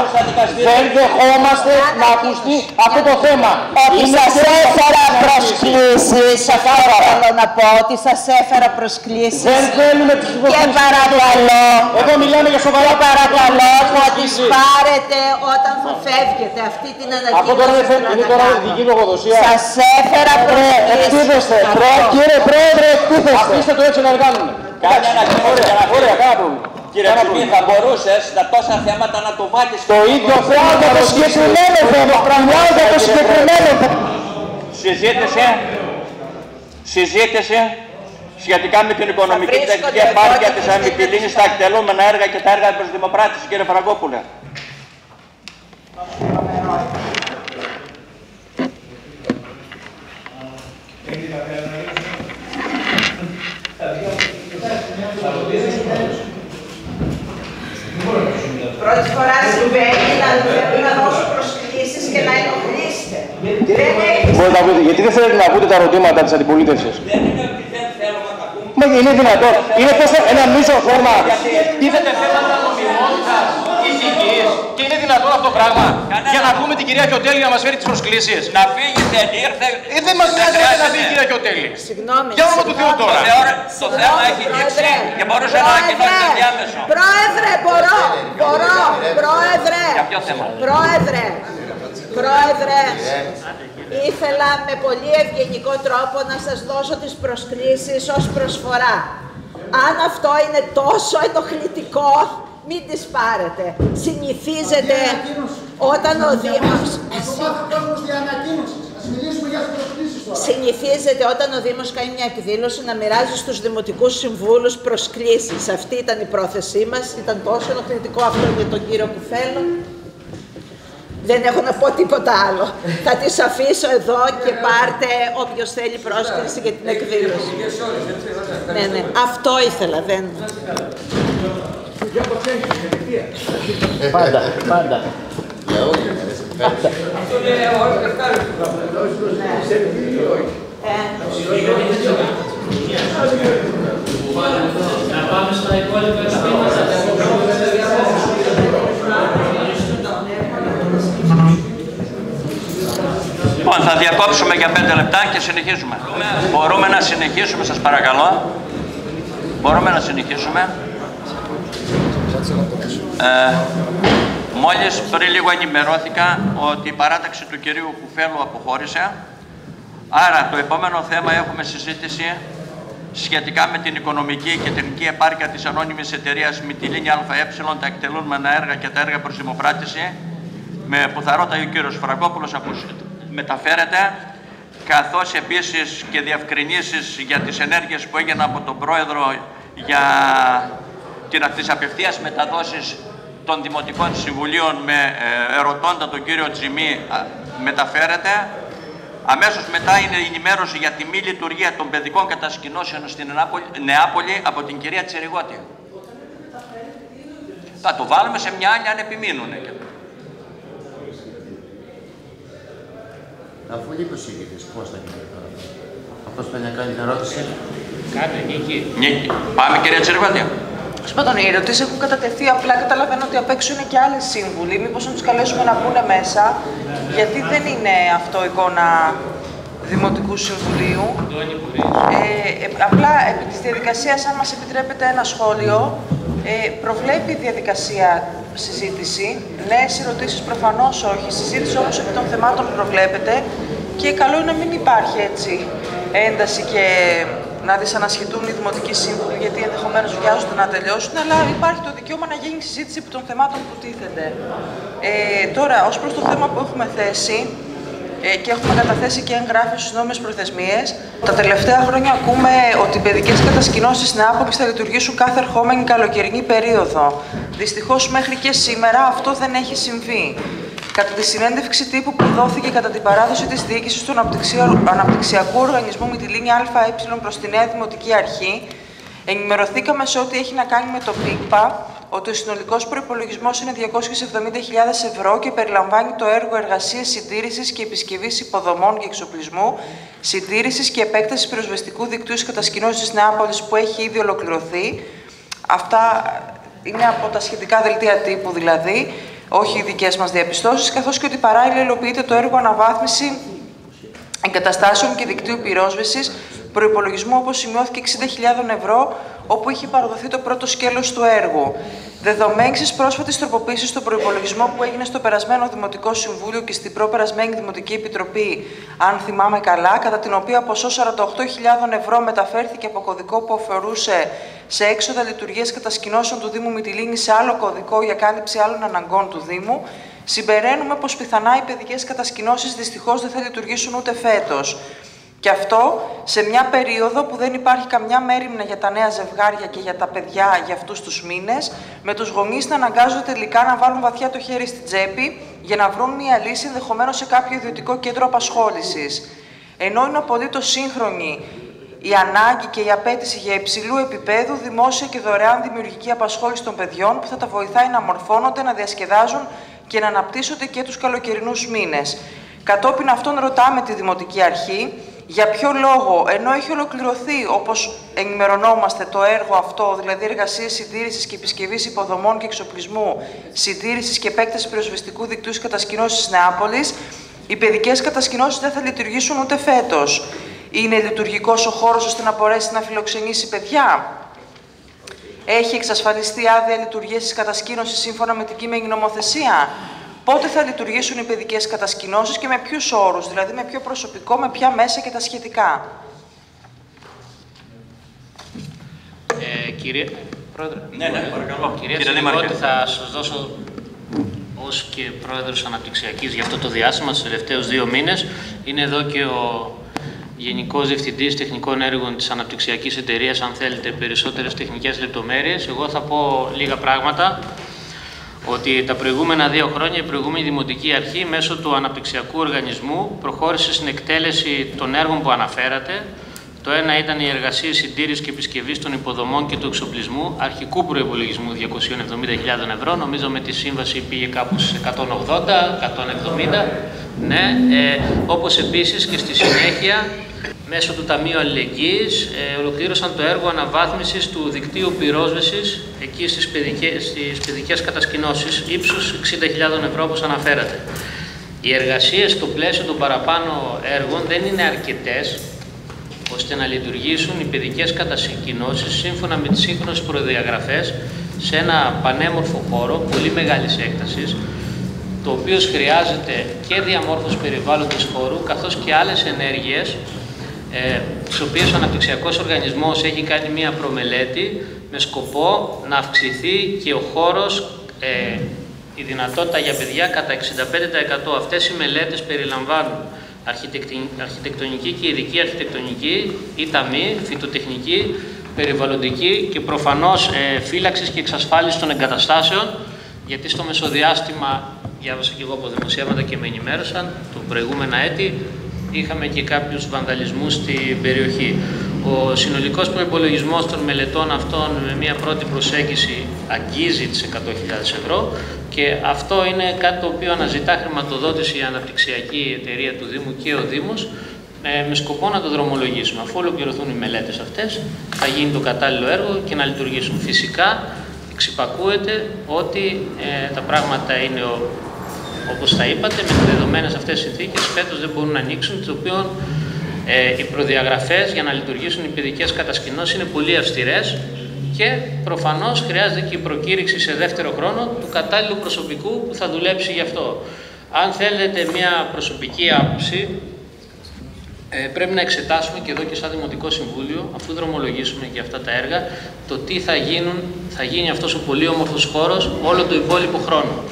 Δεν δεχόμαστε να ακουστεί αυτό το θέμα. Ότι Είναι σας και έφερα αυτό που προσκλήσεις, αυτό θέλω να πω, ότι σας έφερα προσκλήσεις. Δεν θέλουμε τις Και προσκλήσεις. παρακαλώ, Εδώ μιλάμε για σοβαρά και παρακαλώ πράγματα. να τις πάρετε όταν θα φεύγετε. Αυτή την ανακοίνωση. Αυτό τώρα δεν θέλω θέλει, είναι να τώρα κάνω. δική λογοδοσία. Σας έφερα προσκλήσεις. Εκτίθεστε. Αυτό. Πρέ, κύριε Πρόεδρε, εκτίθεστε. Αφήστε το έτσι να το κάνουμε. Κάνει ανακοίνωση για να Ωραία, κάνα πρόβλημα. Κύριε Τσιμή, θα μπορούσες τα τόσα θέματα να το βάλεις Το ίδιο θέμα για το συγκεκριμένο θέμα. Μιλάω για το συγκεκριμένο θέμα. Συζήτηση, συζήτηση σχετικά με την οικονομική και βρίσκονται τεχνική εδώ επάρκεια και της τους Αμυντιλίνης στα εκτελούμενα έργα και τα έργα προς δημοπράτηση, κύριε Φραγκόπουλε. Πρώτη φορά συμβαίνει να, να δώσω προσκλήσεις και να ενοχλήσετε. Δεν έχει Μπορείτε να πείτε, γιατί δεν θέλετε να ακούτε τα ερωτήματα της αντιπολίτευσης; Μα είναι δυνατόν. Είναι τόσο ένα μίσο θέμα. Τίθεται θέματα νομιμότητας, ηθικής και είναι δυνατόν αυτό το πράγμα. Για να πούμε την κυρία Κιωτέλη να μας φέρει τις προσκλήσεις. Να φύγει δεν ήρθε. Ε, δεν μας νοιάζει να φύγει η κυρία Κιωτέλη. Συγγνώμη. Για όνομα του Θεού συγγνώμη. τώρα. Το, θεω- το θέμα έχει λήξει και μπορούσε να ανακοινώσει διάμεσο. Πρόεδρε, μπορώ, μπορώ, πρόεδρε, Για ποιο θέμα; πρόεδρε, πρόεδρε, ήθελα με πολύ ευγενικό τρόπο να σας δώσω τις προσκλήσεις ως προσφορά. Αν αυτό είναι τόσο ενοχλητικό, μην τις πάρετε. Συνηθίζετε όταν ο Δήμος... Συνηθίζεται όταν ο Δήμος κάνει μια εκδήλωση να μοιράζει στους Δημοτικούς Συμβούλους προσκλήσεις. Αυτή ήταν η πρόθεσή μας. Ήταν τόσο ενοχλητικό αυτό για τον κύριο Κουφέλο. Δεν έχω να πω τίποτα άλλο. Θα τις αφήσω εδώ και πάρτε όποιος θέλει πρόσκληση για την εκδήλωση. Ναι, ναι. Αυτό ήθελα. Δεν... Πάντα, πάντα. Να πάμε στα υπόλοιπα ερωτήματα. Λοιπόν, θα διακόψουμε για πέντε λεπτά και συνεχίζουμε. Μπορούμε να συνεχίσουμε, σας παρακαλώ. Μπορούμε να συνεχίσουμε. Ε, μόλις πριν λίγο ενημερώθηκα ότι η παράταξη του κυρίου Κουφέλου αποχώρησε. Άρα το επόμενο θέμα έχουμε συζήτηση σχετικά με την οικονομική και τεχνική επάρκεια της ανώνυμης εταιρείας Μυτιλίνη ΑΕ, τα εκτελούμενα έργα και τα έργα προς δημοπράτηση, με που θα ρώταει ο κύριος Φραγκόπουλος από μεταφέρεται, καθώς επίσης και διευκρινήσεις για τις ενέργειες που έγιναν από τον Πρόεδρο για την, τις απευθείας μεταδόσεις των Δημοτικών Συμβουλίων με ε, ερωτώντα τον κύριο Τζιμί α, μεταφέρεται. Αμέσως μετά είναι η ενημέρωση για τη μη λειτουργία των παιδικών κατασκηνώσεων στην Νεάπολη, Νεάπολη από την κυρία Τσεριγότη. Θα το βάλουμε σε μια άλλη αν επιμείνουν. Αφού λείπει ο συγκεκριτής, πώς θα γίνει τώρα. Αυτός θέλει να κάνει την ερώτηση. Κάντε νίκη. Νίκη. Πάμε κυρία Τσεριγότη. Σπατον, οι ερωτήσει έχουν κατατεθεί. Απλά καταλαβαίνω ότι απ' έξω είναι και άλλοι σύμβουλοι. Μήπως να τους καλέσουμε να μπουν μέσα, γιατί δεν είναι αυτό εικόνα Δημοτικού Συμβουλίου. Ε, ε, απλά επί της διαδικασίας, αν μας επιτρέπετε ένα σχόλιο, ε, προβλέπει η διαδικασία συζήτηση. Νέες ερωτήσεις προφανώς όχι. Συζήτηση όμως επί των θεμάτων προβλέπεται και καλό είναι να μην υπάρχει έτσι ένταση και να δυσανασχετούν οι δημοτικοί σύμβουλοι γιατί ενδεχομένως βιάζονται να τελειώσουν, αλλά υπάρχει το δικαίωμα να γίνει συζήτηση επί των θεμάτων που τίθενται. Ε, τώρα, ως προς το θέμα που έχουμε θέσει, ε, και έχουμε καταθέσει και εγγράφει στις νόμιμες προθεσμίες. Τα τελευταία χρόνια ακούμε ότι οι παιδικές κατασκηνώσεις στην Άπολη θα λειτουργήσουν κάθε ερχόμενη καλοκαιρινή περίοδο. Δυστυχώς μέχρι και σήμερα αυτό δεν έχει συμβεί. Κατά τη συνέντευξη τύπου που δόθηκε κατά την παράδοση της διοίκησης του Αναπτυξιο- Αναπτυξιακού Οργανισμού Μητυλίνη ΑΕ προς τη Νέα Δημοτική Αρχή, ενημερωθήκαμε σε ό,τι έχει να κάνει με το ΠΙΚΠΑ ότι ο συνολικός προϋπολογισμός είναι 270.000 ευρώ και περιλαμβάνει το έργο εργασίας συντήρησης και επισκευής υποδομών και εξοπλισμού, συντήρησης και επέκτασης πυροσβεστικού δικτύου κατασκηνώσης της Νεάπολης που έχει ήδη ολοκληρωθεί. Αυτά είναι από τα σχετικά δελτία τύπου δηλαδή, όχι οι δικές μας διαπιστώσεις, καθώς και ότι παράλληλα υλοποιείται το έργο αναβάθμιση εγκαταστάσεων και δικτύου πυρόσβεσης προπολογισμού όπως σημειώθηκε 60.000 ευρώ, όπου είχε παραδοθεί το πρώτο σκέλος του έργου. Δεδομένης της πρόσφατης τροποποίησης στον προπολογισμό που έγινε στο περασμένο Δημοτικό Συμβούλιο και στην προπερασμένη Δημοτική Επιτροπή, αν θυμάμαι καλά, κατά την οποία ποσό 48.000 ευρώ μεταφέρθηκε από κωδικό που αφορούσε σε έξοδα λειτουργίας κατασκηνώσεων του Δήμου Μυτιλίνη σε άλλο κωδικό για κάλυψη άλλων αναγκών του Δήμου, συμπεραίνουμε πως πιθανά οι παιδικές κατασκηνώσεις δυστυχώς δεν θα λειτουργήσουν ούτε φέτος. Και αυτό σε μια περίοδο που δεν υπάρχει καμιά μέρημνα για τα νέα ζευγάρια και για τα παιδιά για αυτούς τους μήνες, με τους γονείς να αναγκάζονται τελικά να βάλουν βαθιά το χέρι στην τσέπη για να βρουν μια λύση ενδεχομένως σε κάποιο ιδιωτικό κέντρο απασχόλησης. Ενώ είναι απολύτως σύγχρονη η ανάγκη και η απέτηση για υψηλού επίπεδου δημόσια και δωρεάν δημιουργική απασχόληση των παιδιών που θα τα βοηθάει να μορφώνονται, να διασκεδάζουν και να αναπτύσσονται και τους καλοκαιρινούς μήνες. Κατόπιν αυτών ρωτάμε τη Δημοτική Αρχή Για ποιο λόγο, ενώ έχει ολοκληρωθεί, όπως ενημερωνόμαστε, το έργο αυτό, δηλαδή εργασίες συντήρησης και επισκευής υποδομών και εξοπλισμού, συντήρησης και επέκταση πυροσβεστικού δικτύου και κατασκηνώσεις της Νεάπολης, οι παιδικές κατασκηνώσεις δεν θα λειτουργήσουν ούτε φέτος. Είναι λειτουργικός ο χώρος ώστε να μπορέσει να φιλοξενήσει παιδιά; Έχει εξασφαλιστεί άδεια λειτουργίας της κατασκήνωσης σύμφωνα με την κείμενη νομοθεσία; Πότε θα λειτουργήσουν οι παιδικές κατασκηνώσεις και με ποιους όρους, δηλαδή με ποιο προσωπικό, με ποια μέσα και τα σχετικά; Ε, κύριε Πρόεδρε. Ναι, ναι, παρακαλώ. Κυρία Κύριε Θηλυκότη, Δήμαρχε. θα σας δώσω ως και Πρόεδρος Αναπτυξιακής για αυτό το διάστημα, τους τελευταίους δύο μήνες. Είναι εδώ και ο Γενικός Διευθυντής Τεχνικών Έργων της Αναπτυξιακής Εταιρείας, αν θέλετε περισσότερες τεχνικές λεπτομέρειες. Εγώ θα πω λίγα πράγματα ότι τα προηγούμενα δύο χρόνια η προηγούμενη Δημοτική Αρχή μέσω του Αναπτυξιακού Οργανισμού προχώρησε στην εκτέλεση των έργων που αναφέρατε. Το ένα ήταν η εργασία συντήρησης και επισκευής των υποδομών και του εξοπλισμού αρχικού προπολογισμού 270.000 ευρώ. Νομίζω με τη σύμβαση πήγε κάπου στις 180-170. Ναι, ε, όπως επίσης και στη συνέχεια μέσω του Ταμείου Αλληλεγγύης ε, ολοκλήρωσαν το έργο αναβάθμισης του δικτύου πυρόσβεσης εκεί στις παιδικές, στις παιδικές κατασκηνώσεις ύψους 60.000 ευρώ όπως αναφέρατε. Οι εργασίες στο πλαίσιο των παραπάνω έργων δεν είναι αρκετές ώστε να λειτουργήσουν οι παιδικές κατασκηνώσεις σύμφωνα με τις σύγχρονες προδιαγραφές σε ένα πανέμορφο χώρο πολύ μεγάλης έκτασης το οποίο χρειάζεται και διαμόρφωση περιβάλλοντος χώρου καθώς και άλλες ενέργειες ε, τις οποίες ο Αναπτυξιακός Οργανισμός έχει κάνει μία προμελέτη με σκοπό να αυξηθεί και ο χώρος, ε, η δυνατότητα για παιδιά κατά 65%. Αυτές οι μελέτες περιλαμβάνουν αρχιτεκτονική, αρχιτεκτονική και ειδική αρχιτεκτονική, ή ταμή, φυτοτεχνική, περιβαλλοντική και προφανώς ε, φύλαξης και εξασφάλιση των εγκαταστάσεων, γιατί στο μεσοδιάστημα, διάβασα και εγώ από δημοσιεύματα και με ενημέρωσαν, το προηγούμενα έτη, είχαμε και κάποιους βανδαλισμούς στην περιοχή. Ο συνολικός προϋπολογισμός των μελετών αυτών με μια πρώτη προσέγγιση αγγίζει τις 100.000 ευρώ και αυτό είναι κάτι το οποίο αναζητά χρηματοδότηση η αναπτυξιακή εταιρεία του Δήμου και ο Δήμος ε, με σκοπό να το δρομολογήσουμε. Αφού ολοκληρωθούν οι μελέτες αυτές, θα γίνει το κατάλληλο έργο και να λειτουργήσουν. Φυσικά, εξυπακούεται ότι ε, τα πράγματα είναι ο, όπως τα είπατε, με τις δεδομένες αυτές τις συνθήκες, φέτος δεν μπορούν να ανοίξουν, το οποίο ε, οι προδιαγραφές για να λειτουργήσουν οι παιδικές κατασκηνώσεις είναι πολύ αυστηρές και προφανώς χρειάζεται και η προκήρυξη σε δεύτερο χρόνο του κατάλληλου προσωπικού που θα δουλέψει γι' αυτό. Αν θέλετε μια προσωπική άποψη, ε, πρέπει να εξετάσουμε και εδώ και σαν Δημοτικό Συμβούλιο, αφού δρομολογήσουμε και αυτά τα έργα, το τι θα, γίνουν, θα γίνει αυτός ο πολύ όμορφος χώρος όλο το υπόλοιπο χρόνο.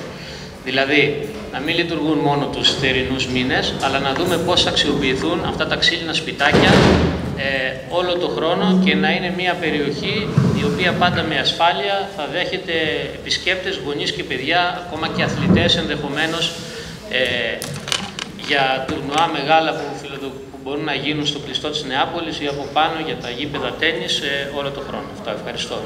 Δηλαδή, να μην λειτουργούν μόνο τους θερινούς μήνες, αλλά να δούμε πώς θα αξιοποιηθούν αυτά τα ξύλινα σπιτάκια ε, όλο το χρόνο και να είναι μια περιοχή η οποία πάντα με ασφάλεια θα δέχεται επισκέπτες, γονείς και παιδιά, ακόμα και αθλητές ενδεχομένως, ε, για τουρνουά μεγάλα που, φιλοδο... που μπορούν να γίνουν στο κλειστό της Νεάπολης ή από πάνω για τα γήπεδα τέννις ε, όλο το χρόνο. Αυτό ευχαριστώ.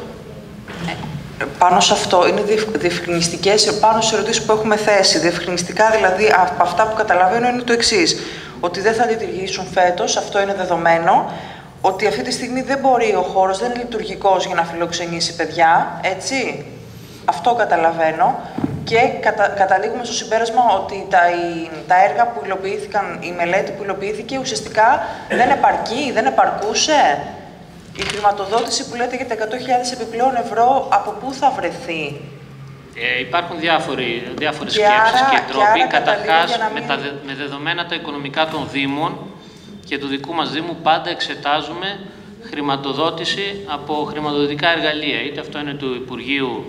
Πάνω σε αυτό είναι διευκρινιστικές πάνω σε ερωτήσεις που έχουμε θέσει. Διευκρινιστικά δηλαδή από αυτά που καταλαβαίνω είναι το εξής. Ότι δεν θα λειτουργήσουν φέτος, αυτό είναι δεδομένο. Ότι αυτή τη στιγμή δεν μπορεί ο χώρος, δεν είναι λειτουργικός για να φιλοξενήσει παιδιά. Έτσι. Αυτό καταλαβαίνω. Και κατα, καταλήγουμε στο συμπέρασμα ότι τα, η, τα έργα που υλοποιήθηκαν, η μελέτη που υλοποιήθηκε ουσιαστικά δεν επαρκεί, δεν επαρκούσε. Η χρηματοδότηση που λέτε για τα 100.000 επιπλέον ευρώ, από πού θα βρεθεί; Ε, υπάρχουν διάφοροι, διάφορες Και σκέψεις άρα- και και τρόποι. άρα Καταρχάς, καταλήγω για να με, μην- τα δε- με δεδομένα τα οικονομικά των Δήμων και του δικού μας Δήμου, πάντα εξετάζουμε χρηματοδότηση από χρηματοδοτικά εργαλεία. Είτε αυτό είναι του Υπουργείου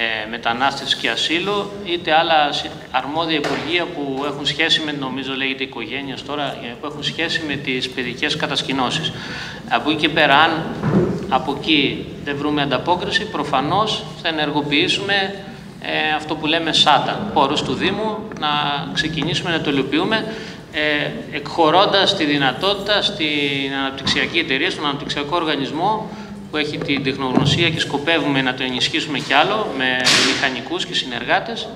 ε, Μετανάστευσης και Ασύλου, είτε άλλα συ- αρμόδια υπουργεία που έχουν σχέση με, νομίζω λέγεται οικογένεια τώρα, ε, που έχουν σχέση με τις παιδικές κατασκηνώσεις. Από εκεί και πέρα, αν από εκεί δεν βρούμε ανταπόκριση, προφανώς θα ενεργοποιήσουμε ε, αυτό που λέμε ΣΑΤΑ, πόρους του Δήμου, να ξεκινήσουμε να το υλοποιούμε, ε, εκχωρώντας τη δυνατότητα στην αναπτυξιακή εταιρεία, στον αναπτυξιακό οργανισμό που έχει την τεχνογνωσία και σκοπεύουμε να το ενισχύσουμε κι άλλο με μηχανικούς και συνεργάτες,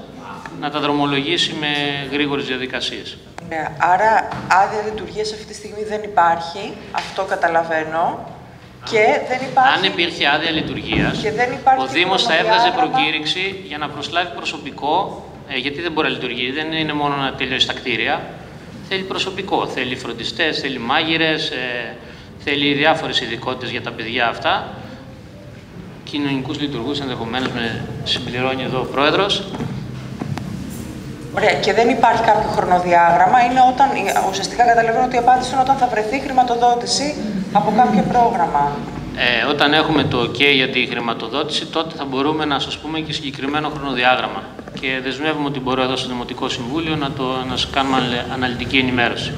να τα δρομολογήσει με γρήγορες διαδικασίες. Ωραία. Άρα άδεια λειτουργίας αυτή τη στιγμή δεν υπάρχει, αυτό καταλαβαίνω. Και δεν υπάρχει... Αν υπήρχε άδεια λειτουργίας, Και δεν υπάρχει ο Δήμος θα έβγαζε χρονοδιάγραμμα. προκήρυξη για να προσλάβει προσωπικό. ε, γιατί δεν μπορεί να λειτουργεί, δεν είναι μόνο να τελειώσει τα κτίρια. Θέλει προσωπικό. Θέλει φροντιστές, θέλει μάγειρες, θέλει διάφορες ειδικότητες για τα παιδιά αυτά. Κοινωνικούς λειτουργούς ενδεχομένως με συμπληρώνει εδώ ο πρόεδρος. Ωραία. Και δεν υπάρχει κάποιο χρονοδιάγραμμα. Είναι όταν, ουσιαστικά καταλαβαίνω ότι η απάντηση είναι όταν θα βρεθεί χρηματοδότηση από κάποιο πρόγραμμα. Ε, όταν έχουμε το OK για τη χρηματοδότηση, τότε θα μπορούμε να σας πούμε και συγκεκριμένο χρονοδιάγραμμα. Και δεσμεύουμε ότι μπορώ εδώ στο Δημοτικό Συμβούλιο να, το, να σας κάνουμε αναλυ- αναλυτική ενημέρωση.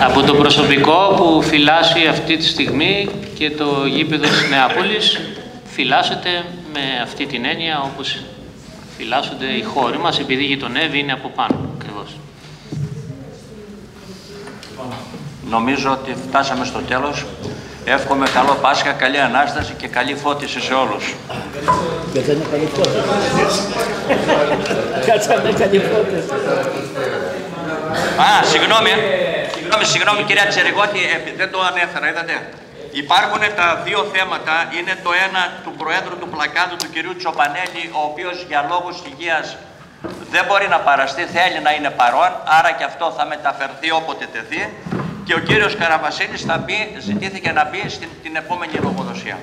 Από το προσωπικό που φυλάσσει αυτή τη στιγμή και το γήπεδο της Νεάπολης φυλάσσεται με αυτή την έννοια όπως φυλάσσονται οι χώροι μας επειδή γειτονεύει είναι από πάνω ακριβώς. Νομίζω ότι φτάσαμε στο τέλος. Εύχομαι καλό Πάσχα, καλή Ανάσταση και καλή φώτιση σε όλους. Γιατί είναι καλή φώτιση. Κάτσαμε καλή φώτιση. Α, συγγνώμη, ε. συγγνώμη, συγγνώμη κυρία Τσεριγότη, ε, δεν το ανέφερα, είδατε. Υπάρχουν τα δύο θέματα, είναι το ένα του Προέδρου του Πλακάδου, του κυρίου Τσοπανέλη, ο οποίος για λόγους υγείας δεν μπορεί να παραστεί, θέλει να είναι παρόν, άρα και αυτό θα μεταφερθεί όποτε τεθεί. Και ο κύριος Καραβασίλης θα μπει, ζητήθηκε να μπει στην την επόμενη λογοδοσία.